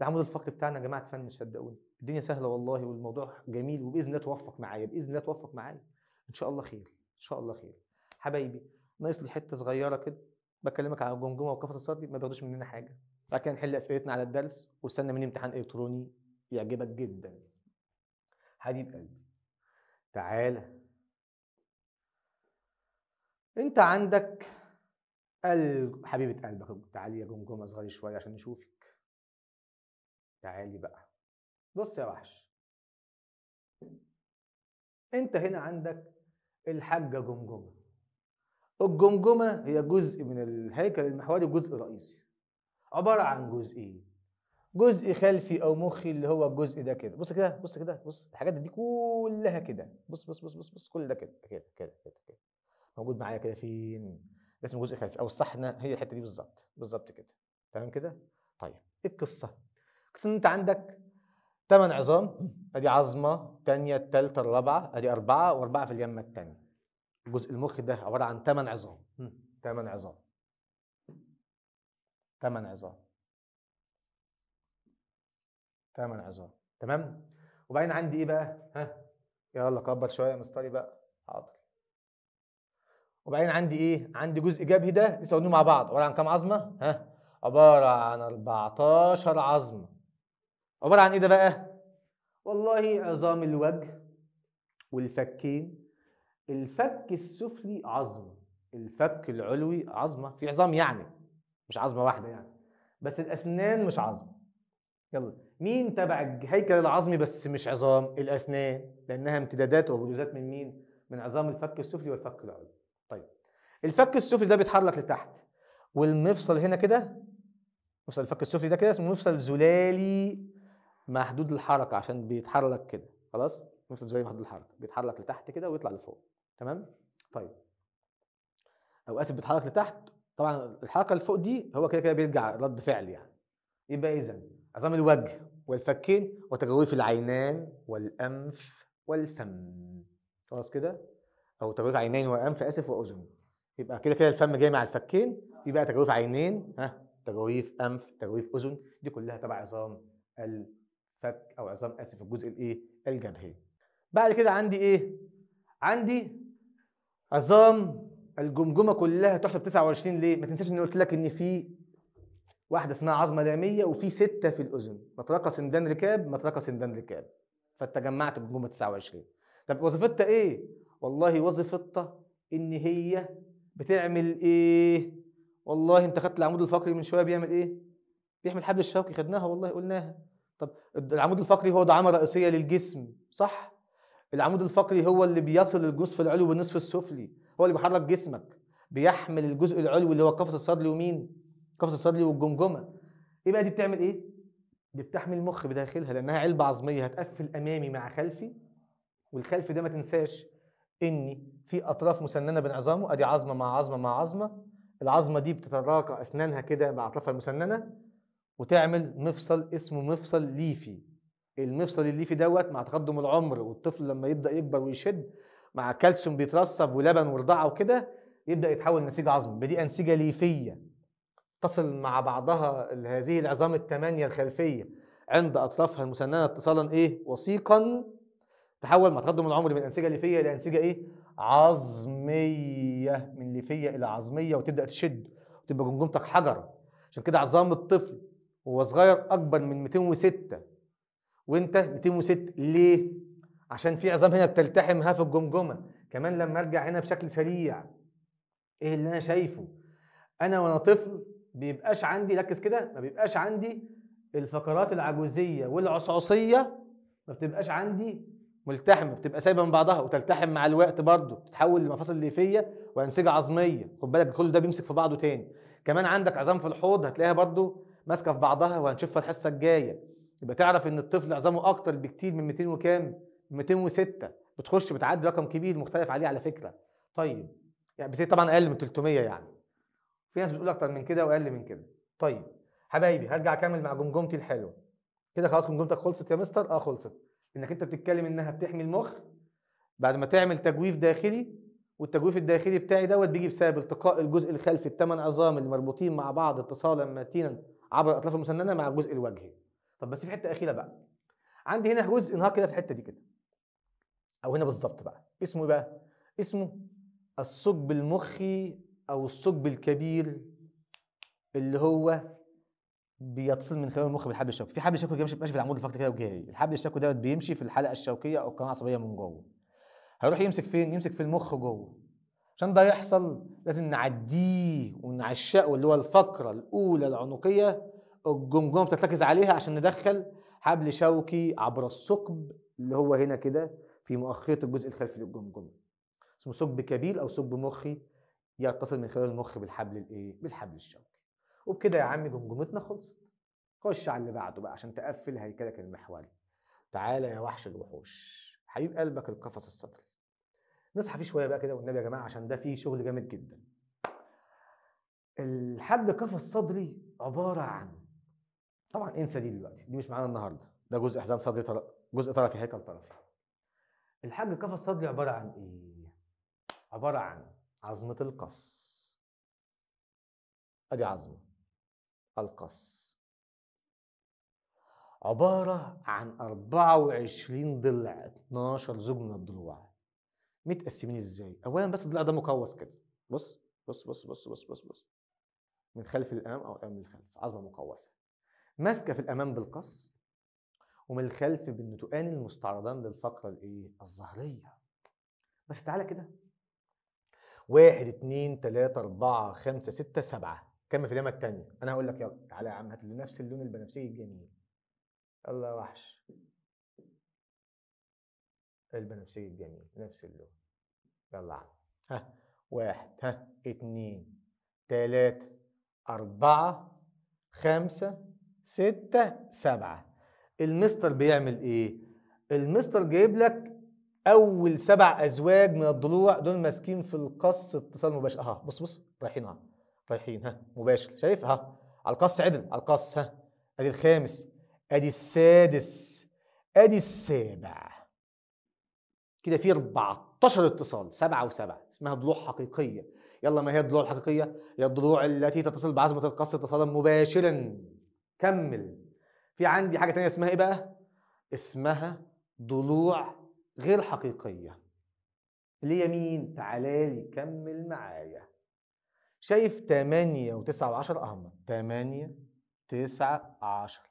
العمود الفقري بتاعنا يا جماعة فن صدقوني. الدنيا سهلة والله والموضوع جميل وبإذن الله توفق معايا بإذن الله توفق معايا. إن شاء الله خير إن شاء الله خير. حبايبي ناقص لي حتة صغيرة كده بكلمك على الجمجمة والقفص الصدري ما بياخدوش مننا حاجة. بعد كده نحل أسئلتنا على الدرس واستنى مني امتحان إلكتروني يعجبك جدا. حبيب قلبي تعالى أنت عندك قلب حبيبة قلبك تعالي يا جمجمة اصغري شوية عشان نشوفك تعالي بقى. بص يا وحش. انت هنا عندك الحاجة جمجمة. الجمجمة هي جزء من الهيكل المحوري جزء رئيسي. عبارة عن جزئين. جزء خلفي أو مخي اللي هو الجزء ده كده. بص كده بص كده بص. الحاجات دي كلها كده. بص بص بص بص بص. كل ده كده كده كده كده كده. موجود معايا كده فين؟ ده اسمه جزء خلفي. أو الصح هنا هي الحتة دي بالظبط. بالظبط كده. تمام كده؟ طيب. إيه القصة؟ ان انت عندك ثمان عظام. ادي عظمة الثانية الثالثه الرابعه ادي أربعة وأربعة في اليمة الثانية جزء المخ ده عبارة عن ثمان عظام. ثمان عظام. ثمان عظام. ثمان عظام. تمام؟ وبعدين عندي إيه بقى؟ ها؟ يلا كبر شوية مستري بقى. حاضر. وبعدين عندي إيه؟ عندي جزء جبهي ده لسه مع بعض. عبارة عن كام عظمة؟ ها؟ عبارة عن 14 عظمة. عبارة عن إيه ده بقى؟ والله عظام الوجه والفكين. الفك السفلي عظمه الفك العلوي عظمة في عظام يعني مش عظمة واحدة يعني بس الأسنان مش عظمه يلا. مين تبع الهيكل العظمي بس مش عظام الأسنان لأنها امتدادات وبروزات من مين؟ من عظام الفك السفلي والفك العلوي. طيب. الفك السفلي ده بيتحرك لتحت والمفصل هنا كده مفصل الفك السفلي ده كده اسمه مفصل زلالي محدود الحركة عشان بيتحرك كده خلاص؟ مفصل زلالي محدود الحركة بيتحرك لتحت كده ويطلع لفوق تمام؟ طيب. أو آسف بيتحرك لتحت طبعا الحركة اللي فوق دي هو كده كده بيرجع رد فعل يعني. يبقى اذا عظام الوجه والفكين وتجاويف العينان والأنف والفم. خلاص كده؟ أو تجاويف عينين وأنف آسف وأذن. يبقى كده كده الفم جاي مع الفكين في بقى تجاويف عينين ها؟ تجاويف أنف تجاويف أذن. دي كلها تبع عظام الفك أو عظام آسف الجزء الإيه؟ الجبهي بعد كده عندي إيه؟ عندي عظام الجمجمة كلها تحسب 29 ليه؟ ما تنساش إني قلت لك إن في واحدة اسمها عظمة لاميه وفي ستة في الأذن. مطرقة سندان ركاب مطرقة سندان ركاب. فانت جمعت الجمجمه 29 طب وظيفتها إيه؟ والله وظيفتها إن هي بتعمل إيه؟ والله أنت خدت العمود الفقري من شوية بيعمل إيه؟ بيحمل حبل الشوكي خدناها والله قلناها. طب العمود الفقري هو دعامة رئيسية للجسم صح؟ العمود الفقري هو اللي بيصل الجزء العلوي بالنصف السفلي هو اللي بيحرك جسمك بيحمل الجزء العلوي اللي هو القفص الصدري ومين القفص الصدري والجمجمة. إيه بقى دي بتعمل إيه؟ دي بتحمي المخ بداخلها لأنها علبة عظمية هتقفل أمامي مع خلفي والخلفي ده ما تنساش إن في أطراف مسننة بين عظامه أدي عظمة مع عظمة مع عظمة العظمة دي بتتراقى أسنانها كده مع أطرافها المسننة وتعمل مفصل اسمه مفصل ليفي. المفصل الليفي دوت مع تقدم العمر والطفل لما يبدأ يكبر ويشد مع كالسيوم بيترسب ولبن ورضاعة وكده يبدأ يتحول نسيج عظمي بدي أنسجة ليفية. تصل مع بعضها هذه العظام الثمانيه الخلفية. عند أطرافها المسننة اتصالا إيه؟ وثيقا. تحول مع تقدم العمر من أنسجة ليفية إلى أنسجة إيه؟ عظمية. من ليفية إلى عظمية وتبدأ تشد وتبقى جمجمتك حجر. عشان كده عظام الطفل وهو صغير أكبر من 206 وأنت 206 ليه؟ عشان في عظام هنا بتلتحم ها في الجمجمة. كمان لما أرجع هنا بشكل سريع إيه اللي أنا شايفه؟ أنا وأنا طفل بيبقاش عندي ركز كده ما بيبقاش عندي الفقرات العجوزية والعصعصيه ما بتبقاش عندي ملتحمه بتبقى سايبة من بعضها. وتلتحم مع الوقت برضه تتحول لمفاصل ليفيه وأنسجة عظمية. خد بالك كل ده بيمسك في بعضه تاني. كمان عندك عظام في الحوض هتلاقيها برضه ماسكة في بعضها وهنشوفها الحصه الجايه يبقى تعرف إن الطفل عظامه أكتر بكتير من 200 وكام؟ 206 بتخش بتعدي رقم كبير مختلف عليه على فكرة. طيب يعني بس طبعا أقل من 300 يعني. في ناس بتقول أكتر من كده وأقل من كده. طيب حبايبي هرجع أكمل مع جمجمتي الحلوه كده خلاص جمجمتك خلصت يا مستر؟ آه خلصت. إنك أنت بتتكلم إنها بتحمي المخ بعد ما تعمل تجويف داخلي والتجويف الداخلي بتاعي دوت بيجي بسبب التقاء الجزء الخلفي الثمان عظام اللي مربوطين مع بعض اتصالا متينا عبر الأطراف المسننة مع الجزء الوجهي طب بس في حتة أخيرة بقى. عندي هنا جزء انهار كده في الحتة دي كده. أو هنا بالظبط بقى. اسمه بقى اسمه الثقب المخي أو الثقب الكبير اللي هو بيتصل من خلال المخ بالحبل الشوكي. في حبل شوكي ماشي ماشي في العمود الفقري كده وجاي الحبل الشوكي دوت بيمشي في الحلقة الشوكية أو القناه العصبية من جوه. هيروح يمسك فين؟ يمسك في المخ جوه. عشان ده يحصل لازم نعديه ونعشقه اللي هو الفقرة الأولى العنقية الجمجمة بترتكز عليها عشان ندخل حبل شوكي عبر الثقب اللي هو هنا كده في مؤخرة الجزء الخلفي للجمجمة. اسمه ثقب كبير أو ثقب مخي يتصل من خلال المخ بالحبل الإيه؟ بالحبل الشوكي. وبكده يا عم جمجمتنا خلصت. خش على اللي بعده بقى عشان تقفل هيكلك المحوري. تعالى يا وحش الوحوش حبيب قلبك القفص السطري. نصحى فيه شوية بقى كده والنبي يا جماعة عشان ده فيه شغل جامد جدا. الحج قفص صدري عبارة عن طبعا إنسى دي دلوقتي دي مش معانا النهارده ده جزء حزام صدري طرف جزء طرفي هيكل طرفي الحج قفص صدري عبارة عن إيه؟ عبارة عن عظمة القص. أدي عظمة القص. عبارة عن 24 ضلع 12 زوج من الضلوع. متقسمين إزاي؟ أولا بس الضلع ده مقوس كده. بص بص بص بص بص بص بص. من خلف للأمام أو الأمام للخلف عظمة مقوسة ماسكة في الأمام بالقص ومن الخلف بالنتوءان المستعرضان للفقرة الإيه؟ الظهرية. بس تعالى كده. واحد اتنين تلاتة أربعة خمسة ستة سبعة. كمل في اليمة التانية؟ أنا هقول لك يلا. تعالى يا عم هات نفس اللون البنفسجي الجميل. يا وحش. البنفسجي الجميل نفس اللون. يلا عم. ها واحد ها اتنين تلاتة أربعة خمسة ستة سبعة. المستر بيعمل إيه؟ المستر جايب لك أول سبع أزواج من الضلوع دول ماسكين في القص اتصال مباشر. أها بص بص رايحين أها رايحين ها مباشر. شايف؟ ها على القص عدل على القص ها أدي الخامس أدي السادس أدي السابع. كده في 14 اتصال سبعة وسبعة اسمها ضلوع حقيقية. يلا ما هي الضلوع الحقيقية؟ هي الضلوع التي تتصل بعظمة القص اتصالا مباشرا. كمل. في عندي حاجة تانية اسمها إيه بقى؟ اسمها ضلوع غير حقيقية. اللي هي مين تعالى لي كمل معايا. شايف 8 و9 و10 اهم 8 9 10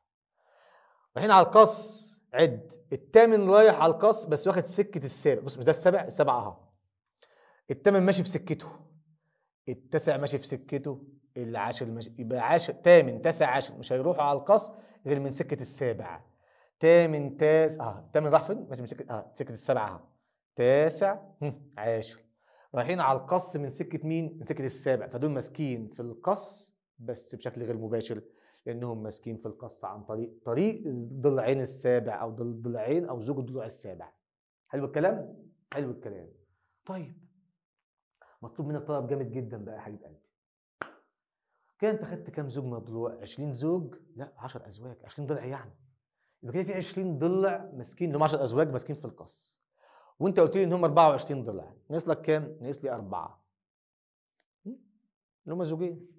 رايحين على القص. عد. الثامن رايح على القص بس واخد سكة السابع. بص مش ده السابع؟ السابع أهو. الثامن ماشي في سكته. التاسع ماشي في سكته. العاشر ماشي. يبقى عاشر ثامن تاسع عاشر. مش هيروحوا على القص غير من سكة السابع. تامن تاس آه التامن راح فين؟ ماشي من سكة آه سكة السبعه أهو. تاسع عاشر. رايحين على القص من سكة مين؟ من سكة السابع. فدول ماسكين في القص بس بشكل غير مباشر. لانهم ماسكين في القص عن طريق طريق ضلعين السابع أو ضل- ضلعين أو زوج الضلوع السابع. حلو الكلام؟ حلو الكلام. طيب. مطلوب منك طلب جامد جدا بقى يا حبيب قلبي. كده أنت خدت كام زوج من الضلوع؟ 20 زوج؟ لا 10 أزواج. 20 ضلع يعني. يبقى كده في 20 ضلع ماسكين اللي هم 10 أزواج ماسكين في القص وأنت قلت لي إن هم 24 ضلع. ناقص لك كام؟ ناقص لي أربعة. م? اللي هم زوجين.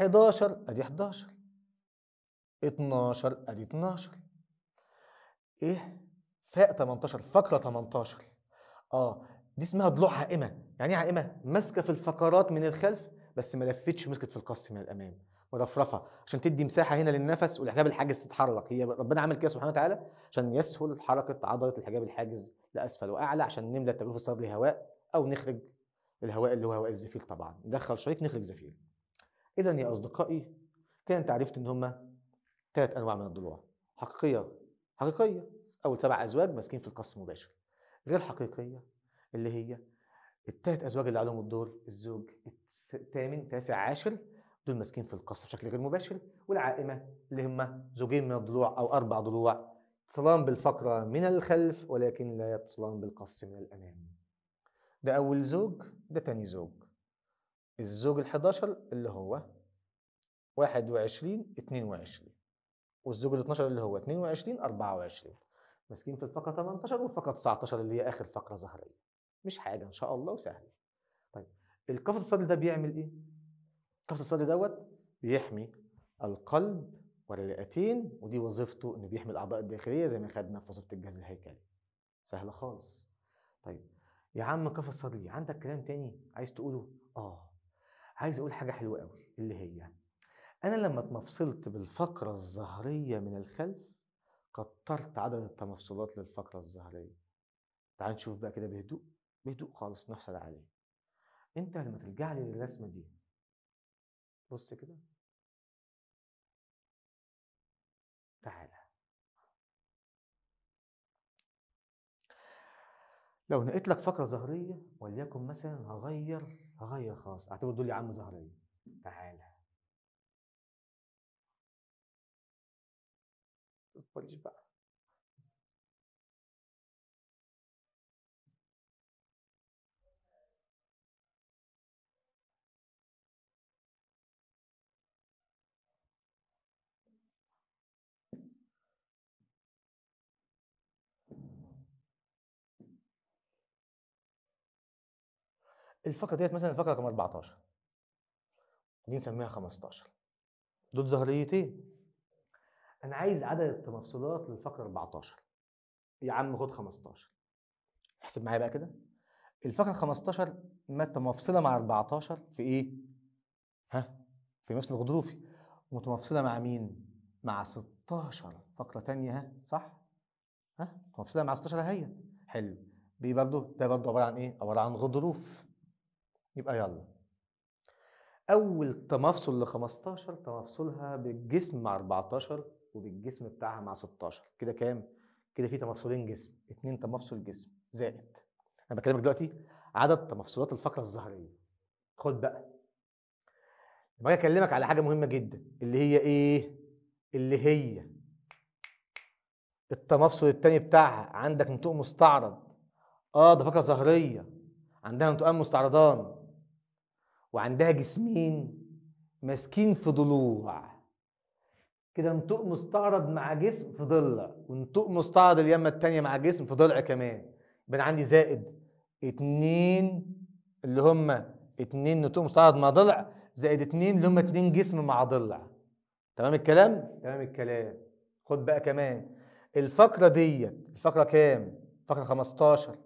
11 ادي 11 12 ادي 12 إيه؟ فاء 18 فقرة 18 آه دي اسمها ضلوع عائمه يعني إيه عائمه ماسكة في الفقرات من الخلف بس ما لفتش مسكت في القص من الأمام. مرفرفة عشان تدي مساحة هنا للنفس والحجاب الحاجز تتحرك. هي ربنا عمل كده سبحانه وتعالى عشان يسهل حركة عضلة الحجاب الحاجز لأسفل وأعلى عشان نملى التجويف الصدري هواء أو نخرج الهواء اللي هو هواء الزفير طبعا. ندخل شريك نخرج زفير. اذا يا أصدقائي كده انت عرفت إن هم ثلاث أنواع من الضلوع حقيقية حقيقية اول سبع أزواج ماسكين في القص مباشر. غير حقيقية اللي هي الثلاث أزواج اللي عليهم الدور الزوج الثامن تاسع عاشر دول ماسكين في القص بشكل غير مباشر. والعائمه اللي هم زوجين من الضلوع أو أربع ضلوع اتصلان بالفقرة من الخلف ولكن لا يتصلان بالقص من الأمام. ده أول زوج ده تاني زوج. الزوج ال11 اللي هو 21 22 والزوج ال 12 اللي هو 22 24 ماسكين في الفقرة 18 والفقرة 19 اللي هي آخر فقرة ظهريه مش حاجة إن شاء الله وسهله طيب القفص الصدري ده بيعمل إيه؟ القفص الصدري دوت بيحمي القلب والرئتين ودي وظيفته انه بيحمي الأعضاء الداخلية زي ما خدنا في وظيفة الجهاز الهيكلي. سهله خالص. طيب يا عم قفص صدري عندك كلام تاني عايز تقوله؟ آه. عايز أقول حاجة حلوة قوي اللي هي أنا لما اتمفصلت بالفقرة الظهريه من الخلف كترت عدد التمفصلات للفقرة الظهريه تعال نشوف بقى كده بهدوء بهدوء خالص نحصل عليه. أنت لما ترجع لي للرسمة دي بص كده. تعالى لو نقيت لك فقرة ظهريه وليكن مثلا هغير هغير خالص اعتبر دول يا عم ظهريه تعالى. بقى. الفقرة ديت مثلا الفقرة رقم 14 دي نسميها 15 دول ظهريتين. أنا عايز عدد التمفصلات للفقرة 14 يا عم خد 15 احسب معايا بقى كده. الفقرة 15 متمفصله مع 14 في إيه؟ ها؟ في نفس الغضروفي متمفصله مع مين؟ مع 16 فقرة تانية ها؟ صح؟ ها؟ متمفصلة مع 16 اهي حلو. دي برضه ده برضه عبارة عن إيه؟ عبارة عن غضروف. يبقى يلا. أول تمفصل ل 15 تمفصلها بالجسم مع 14 وبالجسم بتاعها مع 16 كده كام؟ كده في تمفصلين جسم اتنين تمفصل جسم. زائد. أنا بكلمك دلوقتي عدد تمفصلات الفقرة الظهريه خد بقى. باجي أكلمك على حاجة مهمة جدا اللي هي إيه؟ اللي هي التمفصل التاني بتاعها. عندك نتوء مستعرض. آه ده فقرة ظهريه عندها نتوءان مستعرضان. وعندها جسمين ماسكين في ضلوع كده نتوء مستعرض مع جسم في ضلع ونتوء مستعرض اليمة التانية مع جسم في ضلع كمان يبقى عندي زائد اتنين اللي هم اتنين نتوء مستعرض مع ضلع زائد اتنين اللي هم اتنين جسم مع ضلع تمام الكلام؟ تمام الكلام خد بقى كمان الفقرة ديت الفقرة كام؟ فقرة 15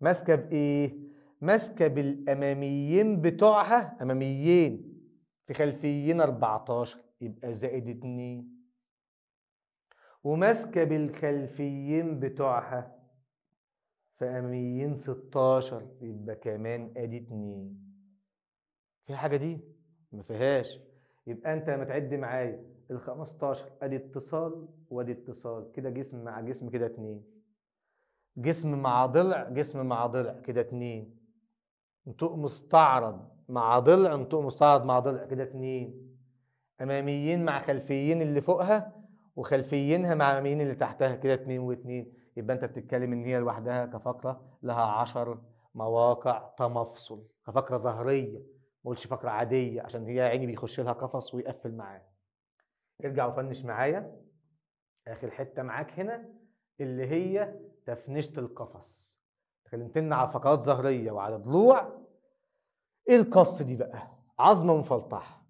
ماسكة بإيه؟ ماسكة بالأماميين بتوعها. أماميين. في خلفيين 14 يبقى زائد 2 وماسكة بالخلفيين بتوعها. في أماميين 16 يبقى كمان أدي 2 في حاجة دي؟ ما فيهاش. يبقى أنت لما تعد معايا ال 15 أدي اتصال وأدي اتصال. كده جسم مع جسم كده 2 جسم مع ضلع جسم مع ضلع كده 2 نطق مستعرض مع ضلع نطق مستعرض مع ضلع كده اتنين. أماميين مع خلفيين اللي فوقها وخلفيينها مع أماميين اللي تحتها كده اتنين واتنين. يبقى أنت بتتكلم إن هي لوحدها كفقرة لها عشر مواقع تمفصل كفقرة ظهرية ما أقولش فقرة عادية عشان هي عيني بيخش لها قفص ويقفل معاه ارجع وفنش معايا. آخر حتة معاك هنا اللي هي تفنشه القفص. اتكلمت على فقرات ظهريه وعلى ضلوع. إيه القص دي بقى؟ عظمة مفلطحه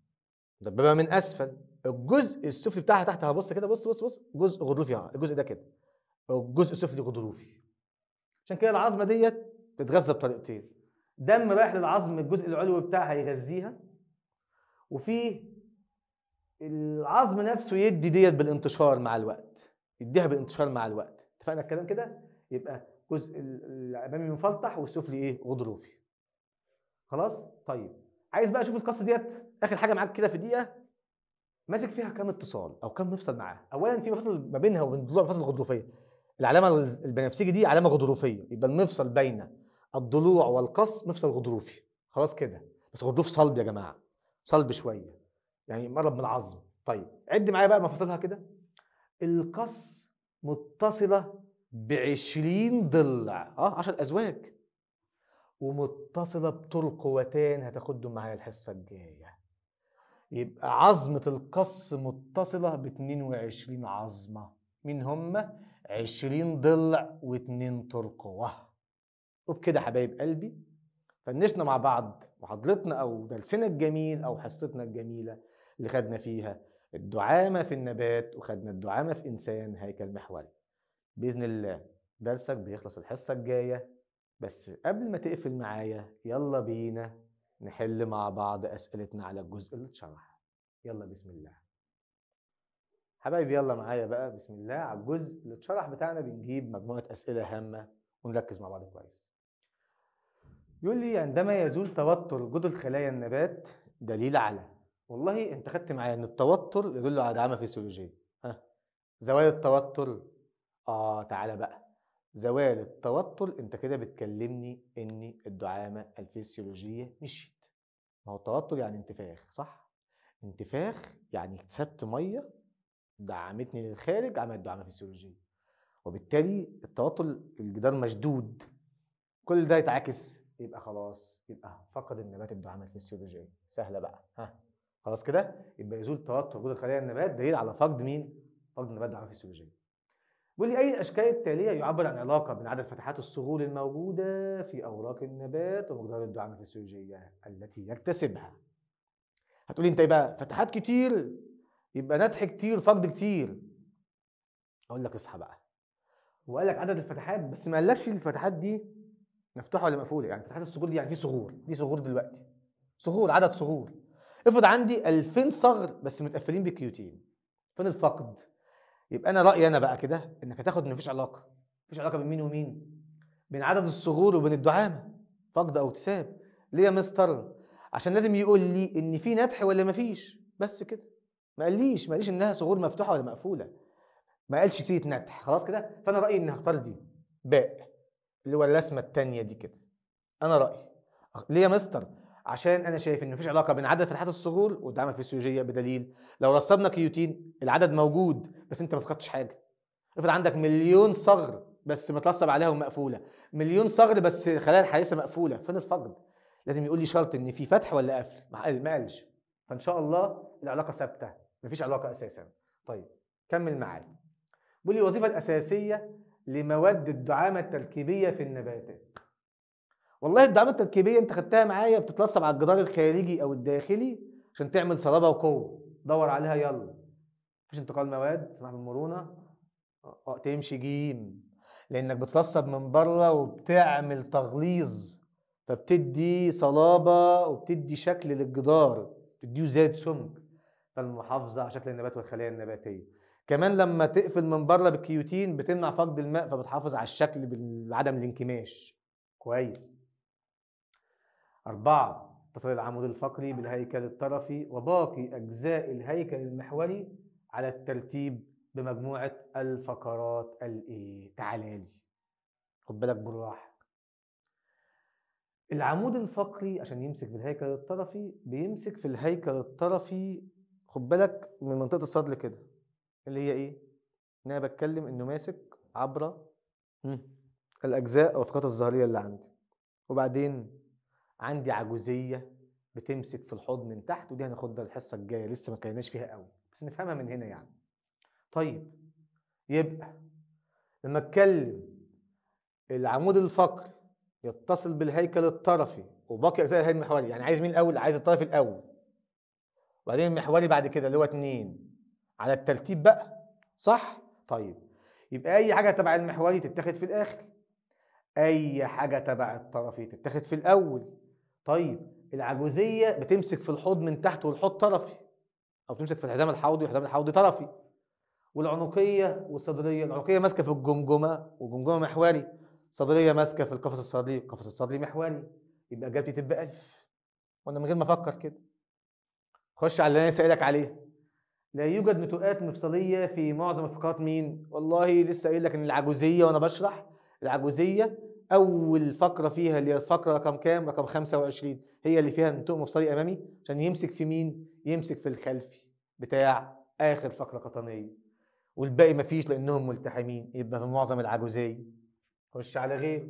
مدببه من أسفل الجزء السفلي بتاعها تحت هبص كده بص بص بص جزء غضروفي اهو الجزء ده كده. الجزء السفلي غضروفي. عشان كده العظمة ديت بتتغذى بطريقتين. دم رايح للعظم الجزء العلوي بتاعها يغذيها وفي العظم نفسه يدي ديت بالانتشار مع الوقت. يديها بالانتشار مع الوقت. اتفقنا الكلام كده؟ يبقى جزء ال- الامامي مفلطح والسفلي إيه غضروفي خلاص؟ طيب. عايز بقى أشوف القصة ديت؟ آخر حاجة معاك كده في دقيقة؟ ماسك فيها كام اتصال أو كام مفصل معاها اولا في مفاصل ما بينها وبين الضلوع مفاصل غضروفية. العلامة البنفسجي دي علامة غضروفية. يبقى المفصل بين الضلوع والقص مفصل غضروفي. خلاص كده. بس غضروف صلب يا جماعة. صلب شوية. يعني مقرب من العظم. طيب. عد معايا بقى مفاصلها كده. القص متصلة ب 20 ضلع آه 10 أزواج. ومتصلة بطول قوتين هتاخدهم معايا الحصة الجاية. يبقى عظمة القص متصلة ب 22 عظمة مين هم؟ 20 ضلع و2 طول قوه وبكده حبايب قلبي. فنشنا مع بعض محاضرتنا أو درسنا الجميل أو حصتنا الجميلة اللي خدنا فيها الدعامة في النبات وخدنا الدعامة في إنسان هيكل محوري. بإذن الله. درسك بيخلص الحصة الجاية. بس قبل ما تقفل معايا يلا بينا نحل مع بعض أسئلتنا على الجزء اللي اتشرح. يلا بسم الله. حبايبي يلا معايا بقى. بسم الله. على الجزء اللي اتشرح بتاعنا بنجيب مجموعة أسئلة هامة ونركز مع بعض كويس. يقول لي عندما يزول توتر جدر خلايا النبات دليل على. والله انت خدت معايا إن التوتر يدل على دعامة فيسيولوجيه ها؟ زوال التوتر آه تعالى بقى. زوال التوتر أنت كده بتكلمني إن الدعامة الفسيولوجية مشيت. ما هو التوتر يعني انتفاخ صح؟ انتفاخ يعني اكتسبت مية دعمتني للخارج عملت دعامة فسيولوجية. وبالتالي التوتر الجدار مشدود. كل ده يتعكس يبقى خلاص يبقى فقد النبات الدعامة الفسيولوجية. سهلة بقى. ها؟ خلاص كده؟ يبقى يزول توتر جدر خلايا النبات دليل على فقد مين؟ فقد النبات الدعامه الفسيولوجيه بيقول لي أي الأشكال التالية يعبر عن علاقة بين عدد فتحات الصغول الموجودة في أوراق النبات ومقدار الدعامه الفسيولوجيه التي يكتسبها. هتقولي أنت بقى فتحات كتير يبقى نتح كتير فقد كتير. أقول لك اصحى بقى. وقال لك عدد الفتحات بس ما قالكش الفتحات دي مفتوحة ولا مقفولة. يعني فتحات الصغور دي يعني في صغور دي صغور دلوقتي. صغور عدد صغور افرض عندي 2000 صغر بس متقفلين بالكيوتين فين الفقد؟ يبقى أنا رأيي أنا بقى كده إنك هتاخد إن مفيش علاقة. مفيش علاقة بين مين ومين؟ بين عدد الصغور وبين الدعامة. فقد أو اكتساب. ليه يا مستر؟ عشان لازم يقول لي إن في نتح ولا مفيش بس كده. ما قاليش ما قاليش إنها صغور مفتوحة ولا مقفولة. ما قالش سيرة نتح خلاص كده؟ فأنا رأيي إني هختار دي. باء. اللي هو الرسمة الثانية دي كده. أنا رأيي. ليه يا مستر؟ عشان أنا شايف إن مفيش علاقة بين عدد فتحات الصغور والدعامه الفسيولوجيه بدليل. لو رسبنا كيوتين العدد موجود بس أنت ما فقدتش حاجة. افرض عندك مليون صغر بس مترسب عليها ومقفوله مليون صغر بس خلايا الحديثة مقفولة فين الفقد؟ لازم يقول لي شرط إن في فتح ولا قفل. ما قالش. فإن شاء الله العلاقة ثابتة. مفيش علاقة أساسا. طيب كمل معايا. بيقول لي الوظيفة الأساسية لمواد الدعامة التركيبية في النباتات. والله الدعامه التركيبيه انت خدتها معايا بتترسب على الجدار الخارجي أو الداخلي عشان تعمل صلابة وقوة. دور عليها يلا. مفيش انتقال مواد سماح بالمرونة. أه تمشي جيم. لأنك بترسب من بره وبتعمل تغليظ. فبتدي صلابة وبتدي شكل للجدار. بتديه زاد سمك فالمحافظة على شكل النبات والخلايا النباتية. كمان لما تقفل من بره بالكيوتين بتمنع فقد الماء فبتحافظ على الشكل بعدم الانكماش. كويس. أربعة اتصل العمود الفقري بالهيكل الطرفي وباقي أجزاء الهيكل المحوري على الترتيب بمجموعة الفقرات الايه تعالى لي خد بالك بالراحة. العمود الفقري عشان يمسك في الهيكل الطرفي بيمسك في الهيكل الطرفي خد بالك من منطقة الصدر كده. اللي هي؟ إن أنا بتكلم إنه ماسك عبر أو الفقرات الظهرية اللي عندي. وبعدين عندي عجوزية بتمسك في الحوض من تحت ودي هناخدها الحصة الجاية لسه ما اتكلمناش فيها قوي بس نفهمها من هنا يعني. طيب يبقى لما أتكلم العمود الفقري يتصل بالهيكل الطرفي وباقي اجزاء الهيكل المحوري يعني عايز مين الأول؟ عايز الطرف الأول. وبعدين المحوري بعد كده اللي هو اتنين. على الترتيب بقى صح؟ طيب يبقى أي حاجة تبع المحوري تتاخد في الآخر. أي حاجة تبع الطرفي تتاخد في الأول. طيب العجوزية بتمسك في الحوض من تحت والحوض طرفي أو بتمسك في الحزام الحوضي والحزام الحوضي طرفي. والعنقية والصدريه العنقية ماسكة في الجمجمة والجمجمه محوري صدريه ماسكة في القفص الصدري والقفص الصدري محوري. يبقى اجابتي تبقى ألف. وأنا من غير ما أفكر كده. خش على اللي أنا سائلك عليه. لا يوجد نتوءات مفصلية في معظم الفقرات مين؟ والله لسه قايل لك إن العجوزية وأنا بشرح العجوزية أول فقرة فيها اللي هي الفقرة رقم كام؟ رقم 25 هي اللي فيها نتوء مفصلي أمامي عشان يمسك في مين؟ يمسك في الخلفي بتاع آخر فقرة قطنية. والباقي مفيش لأنهم ملتحمين. يبقى في معظم العجوزية. خش على غيره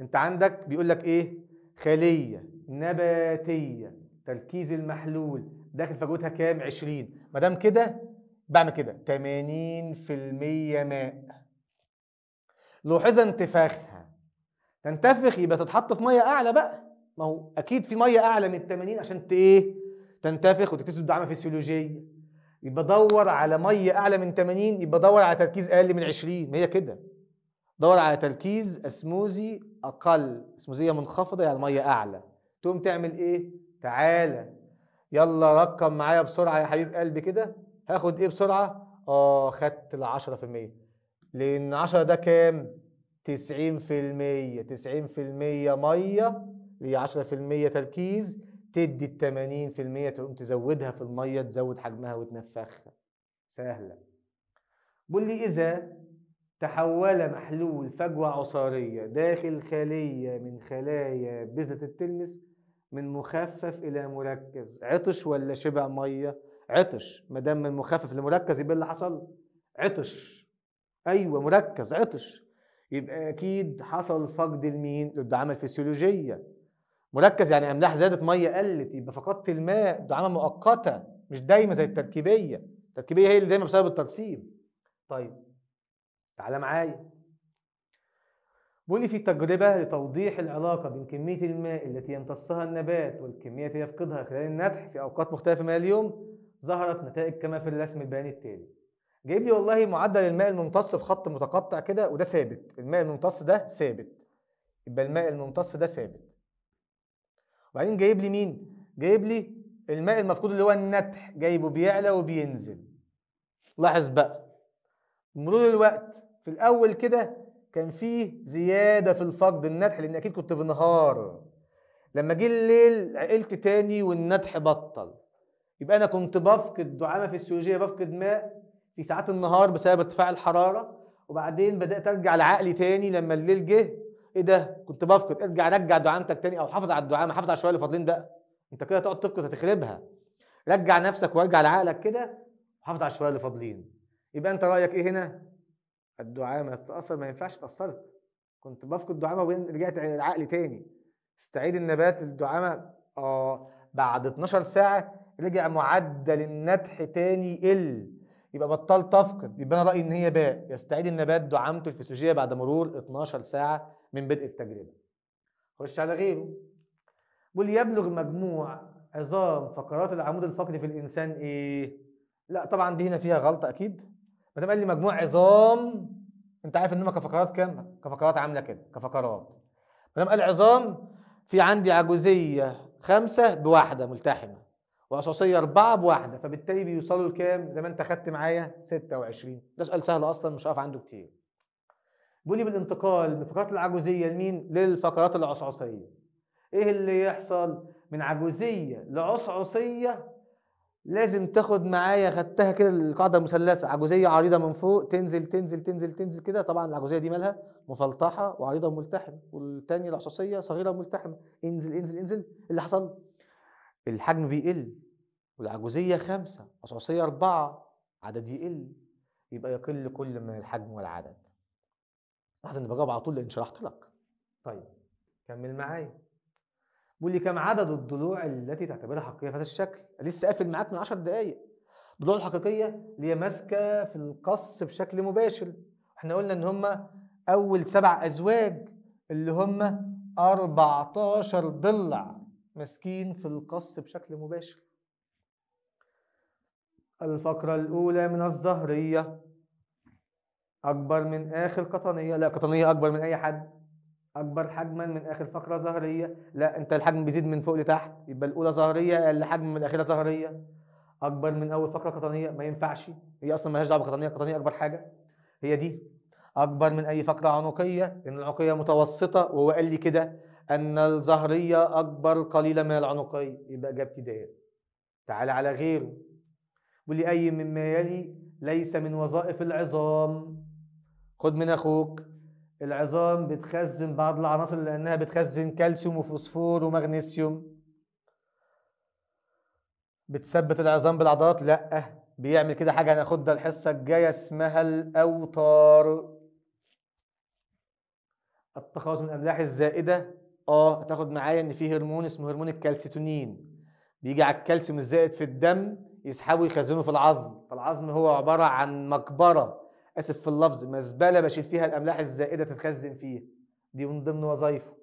أنت عندك بيقول لك إيه؟ خلية نباتية. تركيز المحلول. داخل فجوتها كام؟ 20 ما دام كده بعمل كده. 80% ماء. لوحظ انتفاخها. تنتفخ يبقى تتحط في مية أعلى بقى. ما هو أكيد في مية أعلى من 80 عشان إيه؟ تنتفخ وتكتسب دعامه فسيولوجية. يبقى دور على مية أعلى من 80 يبقى دور على تركيز أقل من 20 ما هي كده. دور على تركيز أسموزي أقل. أسموزية منخفضة يعني مية أعلى. تقوم تعمل إيه؟ تعالى. يلا رقم معايا بسرعة يا حبيب قلبي كده. هاخد إيه بسرعة؟ آه خدت ال 10% لأن 10 ده كام؟ 90% 90% مية اللي هي 10% تركيز. تدي ال 80% تقوم تزودها في المية تزود حجمها وتنفخها. سهلة. بيقول لي إذا تحول محلول فجوة عصارية داخل خلية من خلايا بذرة التلمس من مخفف إلى مركز عطش ولا شبع مية؟ عطش. ما دام من مخفف لمركز يبقى اللي حصل؟ عطش. أيوة مركز عطش. يبقى أكيد حصل فقد المين للدعامة الفسيولوجية مركز يعني أملاح زادت مية قلت يبقى فقدت الماء دعامة مؤقتة مش دايما زي التركيبية. التركيبية هي اللي دايما بسبب الترسيب. طيب تعالى معايا. بيقول لي في تجربة لتوضيح العلاقة بين كمية الماء التي يمتصها النبات والكمية التي يفقدها خلال النتح في أوقات مختلفة من اليوم ظهرت نتائج كما في الرسم البياني التالي. جايب لي والله معدل الماء الممتص بخط متقطع كده وده ثابت. الماء الممتص ده ثابت. يبقى الماء الممتص ده ثابت. وبعدين جايب لي مين؟ جايب لي الماء المفقود اللي هو النتح. جايبه بيعلى وبينزل. لاحظ بقى. مرور الوقت في الأول كده كان فيه زيادة في الفقد النتح لأن أكيد كنت بنهار. لما جه الليل عقلت تاني والنتح بطل. يبقى أنا كنت بفقد دعامه فسيولوجية بفقد ماء في ساعات النهار بسبب ارتفاع الحرارة وبعدين بدأت أرجع لعقلي تاني لما الليل جه. إيه ده؟ كنت بفقد. ارجع رجع دعامتك تاني أو حافظ على الدعامة حافظ على الشوية اللي فاضلين بقى. أنت كده تقعد تفقد هتخربها رجع نفسك وارجع لعقلك كده وحافظ على الشوية اللي فاضلين. يبقى أنت رأيك إيه هنا؟ الدعامة تتاثر ما ينفعش اتاثرت كنت بفقد دعامة وبعدين رجعت العقل تاني. استعيد النبات الدعامه آه. بعد 12 ساعة رجع معدل النتح تاني يقل يبقى بطلت تفقد يبقى أنا رأيي إن هي باء. يستعيد النبات دعامته الفسيولوجية بعد مرور 12 ساعة من بدء التجربة. خش على غيره. بيقول يبلغ مجموع عظام فقرات العمود الفقري في الإنسان إيه؟ لا طبعا دي هنا فيها غلطة أكيد. ما دام قال لي مجموع عظام أنت عارف ان هم كفقرات كام؟ كفقرات عاملة كده كفقرات. ما دام قال عظام في عندي عجوزية خمسة بواحدة ملتحمة. وأساسية أربعة بواحدة فبالتالي بيوصلوا لكام؟ زي ما أنت خدت معايا 26 ده سؤال سهل أصلا مش هقف عنده كتير. بيقول لي بالانتقال من الفقرات العجوزية لمين؟ للفقرات العصعصية. إيه اللي يحصل؟ من عجوزية لعصعصية لازم تاخد معايا خدتها كده القاعدة المثلثة عجوزية عريضة من فوق تنزل تنزل تنزل تنزل كده. طبعا العجوزية دي مالها؟ مفلطحة وعريضة وملتحمة والتانية العصاصيه صغيرة وملتحمة. انزل انزل انزل. اللي حصل؟ الحجم بيقل والعجوزية خمسة عصاصيه أربعة عدد يقل يبقى يقل كل من الحجم والعدد. لاحظ إني بجاوب على طول لإن شرحت لك. طيب كمل معايا. بيقول لي كم عدد الضلوع التي تعتبرها حقيقية في هذا الشكل؟ لسه قافل معاك من 10 دقائق الضلوع الحقيقية اللي هي ماسكة في القص بشكل مباشر. إحنا قلنا إن هم أول سبع أزواج اللي هم 14 ضلع. ماسكين في القص بشكل مباشر. الفقرة الأولى من الظهرية أكبر من آخر قطنية. لا قطنية أكبر من أي حد. أكبر حجما من آخر فقرة ظهرية لا أنت الحجم بيزيد من فوق لتحت. يبقى الأولى ظهرية أقل حجم من الأخيرة ظهرية أكبر من أول فقرة قطنية. ما ينفعش. هي أصلا مالهاش دعوة بالقطنية القطنية أكبر حاجة. هي دي. أكبر من أي فقرة عنقية. لأن العنقية متوسطة. وهو قال لي كده. أن الظهرية أكبر قليلا من العنقية يبقى إجابتي دال تعالى على غيره. لي أي مما يلي ليس من وظائف العظام. خد من أخوك. العظام بتخزن بعض العناصر لأنها بتخزن كالسيوم وفوسفور ومغنيسيوم. بتثبت العظام بالعضلات؟ لأ. بيعمل كده حاجة هناخدها. الحصة الجاية اسمها الأوتار. التخلص من الأملاح الزائدة آه هتاخد معايا إن في هرمون اسمه هرمون الكالسيتونين. بيجي على الكالسيوم الزائد في الدم يسحبه ويخزنه في العظم. فالعظم هو عبارة عن مقبرة آسف في اللفظ مزبلة بشيل فيها الأملاح الزائدة تتخزن فيها. دي من ضمن وظائفه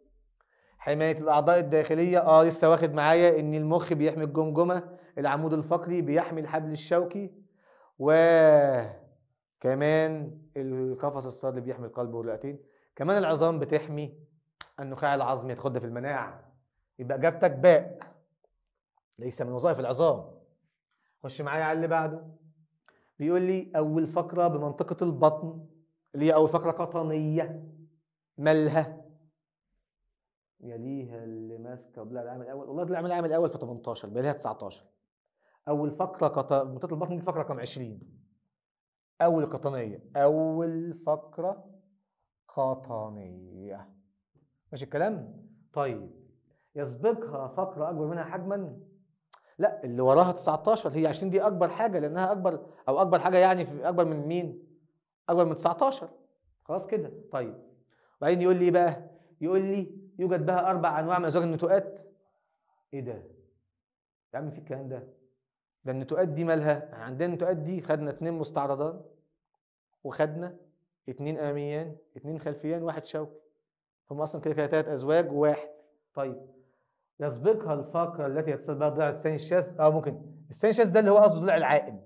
حماية الأعضاء الداخلية آه لسه واخد معايا إن المخ بيحمي الجمجمة العمود الفقري بيحمي الحبل الشوكي وكمان القفص الصلبي بيحمي القلب والرئتين. كمان العظام بتحمي النخاع العظمي تاخدها في المناعة. يبقى إجابتك باء. ليس من وظائف العظام. خش معايا على اللي بعده. بيقول لي أول فقرة بمنطقة البطن اللي هي أول فقرة قطنية. مالها؟ يليها اللي ماسكة ضلع العام الأول. والله ضلع العام الأول في 18 بقى لها 19 أول فقرة قط... منطقة البطن دي فقرة رقم 20 أول قطنية. أول فقرة قطنية. ماشي الكلام؟ طيب يسبقها فقره أكبر منها حجما؟ لا اللي وراها 19 هي 20 دي أكبر حاجة لأنها أكبر أو أكبر حاجة يعني في أكبر من مين؟ أكبر من 19 خلاص كده. طيب وبعدين يقول لي إيه بقى؟ يقول لي يوجد بها أربع أنواع من أزواج النتوءات. إيه ده؟ يا عم في الكلام ده. ده النتوءات دي مالها؟ عندنا النتوءات دي خدنا اتنين مستعرضان وخدنا اتنين اماميان اتنين خلفيان واحد شوكي. هم أصلا كده كده تلات أزواج وواحد طيب. يسبقها الفقرة التي يتصل بها الضلع الثاني الشاذ آه ممكن الثاني الشاذ ده اللي هو قصده الضلع العائم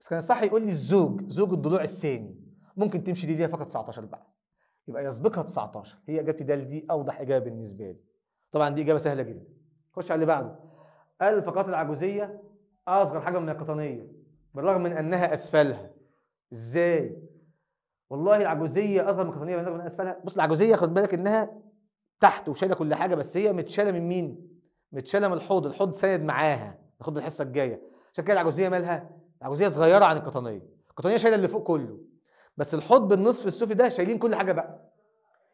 بس كان الصح يقول لي الزوج زوج الضلوع الثاني. ممكن تمشي دي ليها فقط 19 بقى. يبقى يسبقها 19 هي إجابتي د دي أوضح إجابة بالنسبة لي. طبعا دي إجابة سهلة جدا. خش على اللي بعده. الفقرات العجوزية أصغر حاجة من القطنية بالرغم من أنها أسفلها. إزاي؟ والله العجوزية أصغر من القطنيه انها اسفلها بص العجوزية خد بالك إنها تحت وشايلة كل حاجة بس هي متشالة من مين؟ متشالة من الحوض. الحوض ساند معاها. ناخد الحصة الجاية. عشان كده العجوزية مالها؟ العجوزية صغيرة عن القطنية. القطنية شايلة اللي فوق كله. بس الحوض بالنصف السفلي ده شايلين كل حاجة بقى.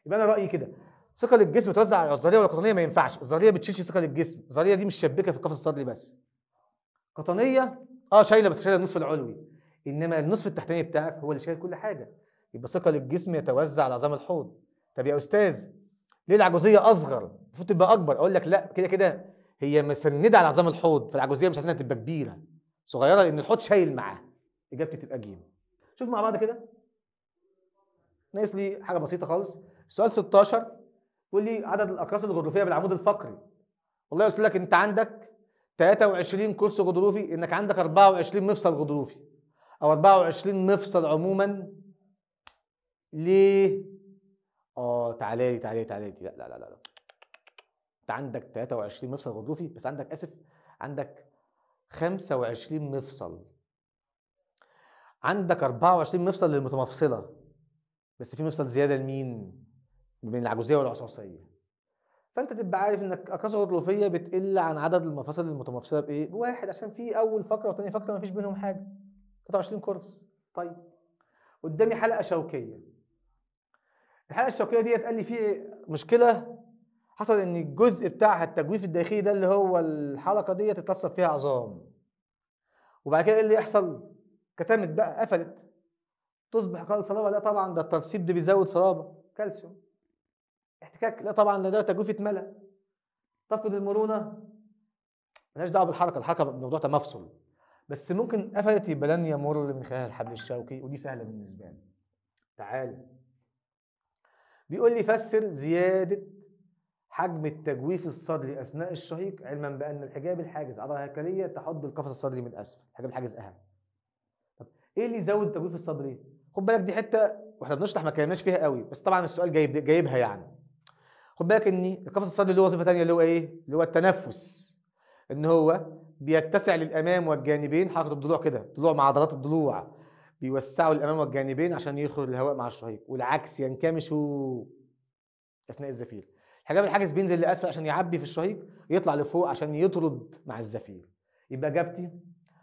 يبقى أنا رأيي كده. ثقل الجسم توزع على الظهريه والقطنية ما ينفعش. الظهريه بتشيلش ثقل الجسم. الظهريه دي مش شبكه في القفص الصدري بس. قطنية؟ آه شايلة بس شايلة النصف العلوي. إنما النصف التحتاني بتاعك هو اللي شايل كل حاجة. يبقى ثقل الجسم يتوزع على عظام الحوض. طب يا أستاذ ليه العجوزية أصغر؟ المفروض تبقى أكبر. أقول لك لا كده كده هي مسندة على عظام الحوض فالعجوزية مش عايزينها تبقى كبيرة. صغيرة لأن الحوض شايل معاها إجابتي تبقى جيم. شوف مع بعض كده. ناقص لي حاجة بسيطة خالص. السؤال 16 بيقول لي عدد الأقراص الغضروفية بالعمود الفقري. والله قلت لك أنت عندك 23 كرسي غضروفي إنك عندك 24 مفصل غضروفي. أو 24 مفصل عموما ليه؟ آه تعالى لي تعالى لي تعالى لي. لا لا لا لا أنت عندك 23 مفصل غضروفي بس عندك آسف عندك 25 مفصل. عندك 24 مفصل للمتمفصلة بس في مفصل زيادة لمين؟ بين العجوزية والعصاصية. فأنت تبقى عارف إنك اقراص غضروفية بتقل عن عدد المفاصل المتمفصلة بإيه؟ بواحد عشان في أول فقرة وثاني فقرة ما فيش بينهم حاجة. 23 كورس. طيب. قدامي حلقة شوكية. الحلقة الشوكية ديت قال لي في مشكلة حصل إن الجزء بتاعها التجويف الداخلي ده اللي هو الحلقة ديت اتلصق فيها عظام. وبعد كده إيه اللي يحصل؟ كتمت بقى قفلت. تصبح قال صلابة لا طبعا ده الترسيب ده بيزود صلابة. كالسيوم. احتكاك لا طبعا ده, ده تجويف اتملى تفقد المرونة. مالهاش دعوة بالحركة الحركة موضوع تمفصل. بس ممكن قفلت يبقى لن يمر من خلال الحبل الشوكي ودي سهلة بالنسبة لي. تعال بيقول لي فسر زيادة حجم التجويف الصدري أثناء الشهيق علما بأن الحجاب الحاجز عضلة هيكلية تحد القفص الصدري من أسفل الحجاب الحاجز أهم. طب إيه اللي يزود التجويف الصدري؟ خد بالك دي حتة وإحنا بنشرح ما اتكلمناش فيها قوي بس طبعا السؤال جايب جايبها يعني. خد بالك إن القفص الصدري له وظيفة ثانية اللي هو إيه؟ اللي هو التنفس. إن هو بيتسع للأمام والجانبين حركة الضلوع كده الضلوع مع عضلات الضلوع. بيوسعوا الأمام والجانبين عشان يخرج الهواء مع الشهيق والعكس ينكمشوا أثناء الزفير. الحجاب الحاجز بينزل لاسفل عشان يعبي في الشهيق يطلع لفوق عشان يطرد مع الزفير. يبقى إجابتي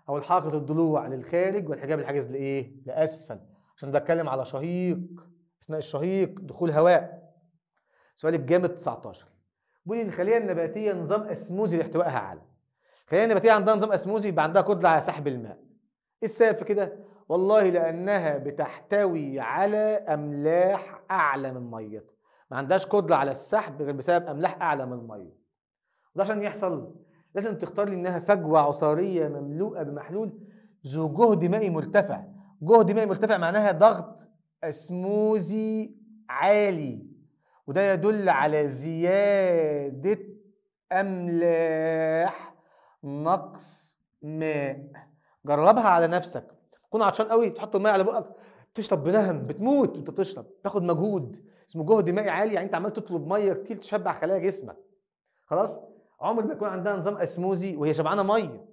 أو حركه الضلوع للخارج والحجاب الحاجز لإيه؟ لأسفل. عشان بتكلم على شهيق أثناء الشهيق دخول هواء. سؤال الجامد 19 بيقول لي الخلية النباتية نظام إسموزي لاحتوائها على الخلية النباتية عندها نظام إسموزي يبقى عندها قدره على سحب الماء. إيه السبب في كده؟ والله لأنها بتحتوي على أملاح أعلى من ميتها ما عندهاش قدره على السحب غير بسبب أملاح أعلى من المية. وده عشان يحصل لازم تختار لي إنها فجوة عصارية مملوءة بمحلول ذو جهد مائي مرتفع. جهد مائي مرتفع معناها ضغط أسموزي عالي. وده يدل على زيادة أملاح نقص ماء. جربها على نفسك. تكون عطشان قوي تحط الماء على بقك تشرب بنهم بتموت وأنت بتشرب تاخد مجهود اسمه جهد مائي عالي يعني أنت عمال تطلب مية كتير تشبع خلايا جسمك. خلاص؟ عمر ما يكون عندها نظام أسموزي وهي شبعانة مية.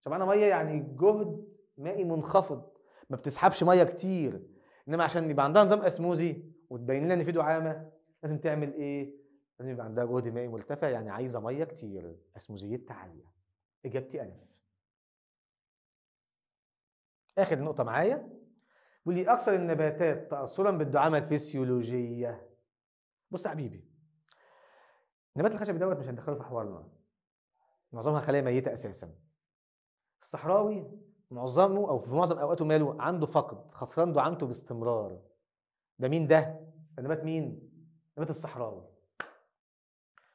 شبعانة مية يعني جهد مائي منخفض ما بتسحبش مية كتير. إنما عشان يبقى عندها نظام أسموزي وتبين لنا إن في دعامة لازم تعمل إيه؟ لازم يبقى عندها جهد مائي مرتفع يعني عايزة مية كتير أسموزيتها عالية. إجابتي ألف. آخر نقطة معايا. بيقول لي أكثر النباتات تاثرا بالدعامة الفسيولوجية. بص يا حبيبي نبات الخشب دوت مش هندخله في حوارنا. معظمها خلايا ميتة أساسا. الصحراوي معظمه أو في معظم أوقاته ماله عنده فقد خسران دعامته باستمرار. ده مين ده؟ ده نبات مين؟ نبات الصحراوي.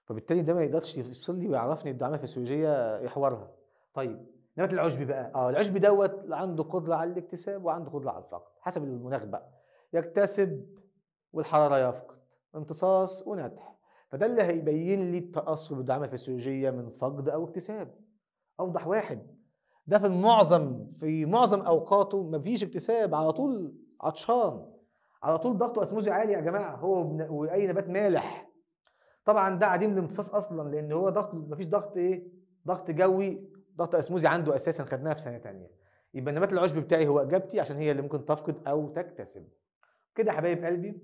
فبالتالي ده ما يقدرش يفصل لي ويعرفني الدعامة الفسيولوجية إيه حوارها. طيب نبات العشب بقى. آه العشب دوت عنده قدرة على الاكتساب وعنده قدرة على الفقد حسب المناخ بقى. يكتسب والحرارة يفقد امتصاص ونتح فده اللي هيبين لي التأثر بالدعامة الفسيولوجية من فقد أو اكتساب. أوضح واحد. ده في المعظم في معظم أوقاته مفيش اكتساب على طول عطشان. على طول ضغطه أسموزي عالي يا جماعة هو وأي نبات مالح. طبعا ده عديم الامتصاص أصلا لأن هو ضغط مفيش ضغط إيه؟ ضغط جوي ضغط أسموزي عنده أساسا خدناها في سنة تانية. يبقى نبات العشب بتاعي هو إجابتي عشان هي اللي ممكن تفقد أو تكتسب. كده يا حبايب قلبي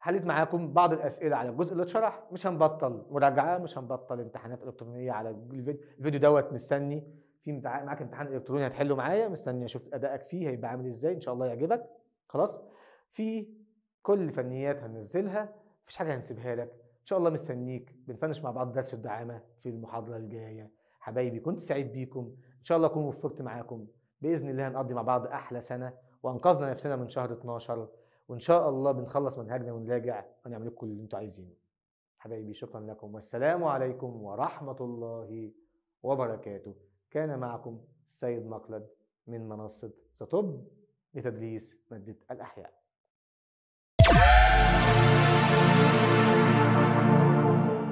حليت معاكم بعض الأسئلة على الجزء اللي اتشرح. مش هنبطل مراجعة مش هنبطل امتحانات إلكترونية على الفيديو, دوت مستني. في معاك امتحان إلكتروني هتحله معايا مستني أشوف أدائك فيه هيبقى عامل إزاي إن شاء الله يعجبك. خلاص؟ في كل فنيات هننزلها مفيش حاجة هنسيبها لك. إن شاء الله مستنيك. بنفنش مع بعض درس الدعامة في المحاضرة الجاية. حبايبي كنت سعيد بيكم. إن شاء الله أكون وفقت معاكم. بإذن الله هنقضي مع بعض أحلى سنة وأنقذنا نفسنا من شهر 12 وإن شاء الله بنخلص منهجنا ونراجع ونعمل لكم اللي أنتوا عايزينه. حبايبي شكرا لكم. والسلام عليكم ورحمة الله وبركاته. كان معكم السيد مقلد من منصة سطب لتدريس مادة الأحياء.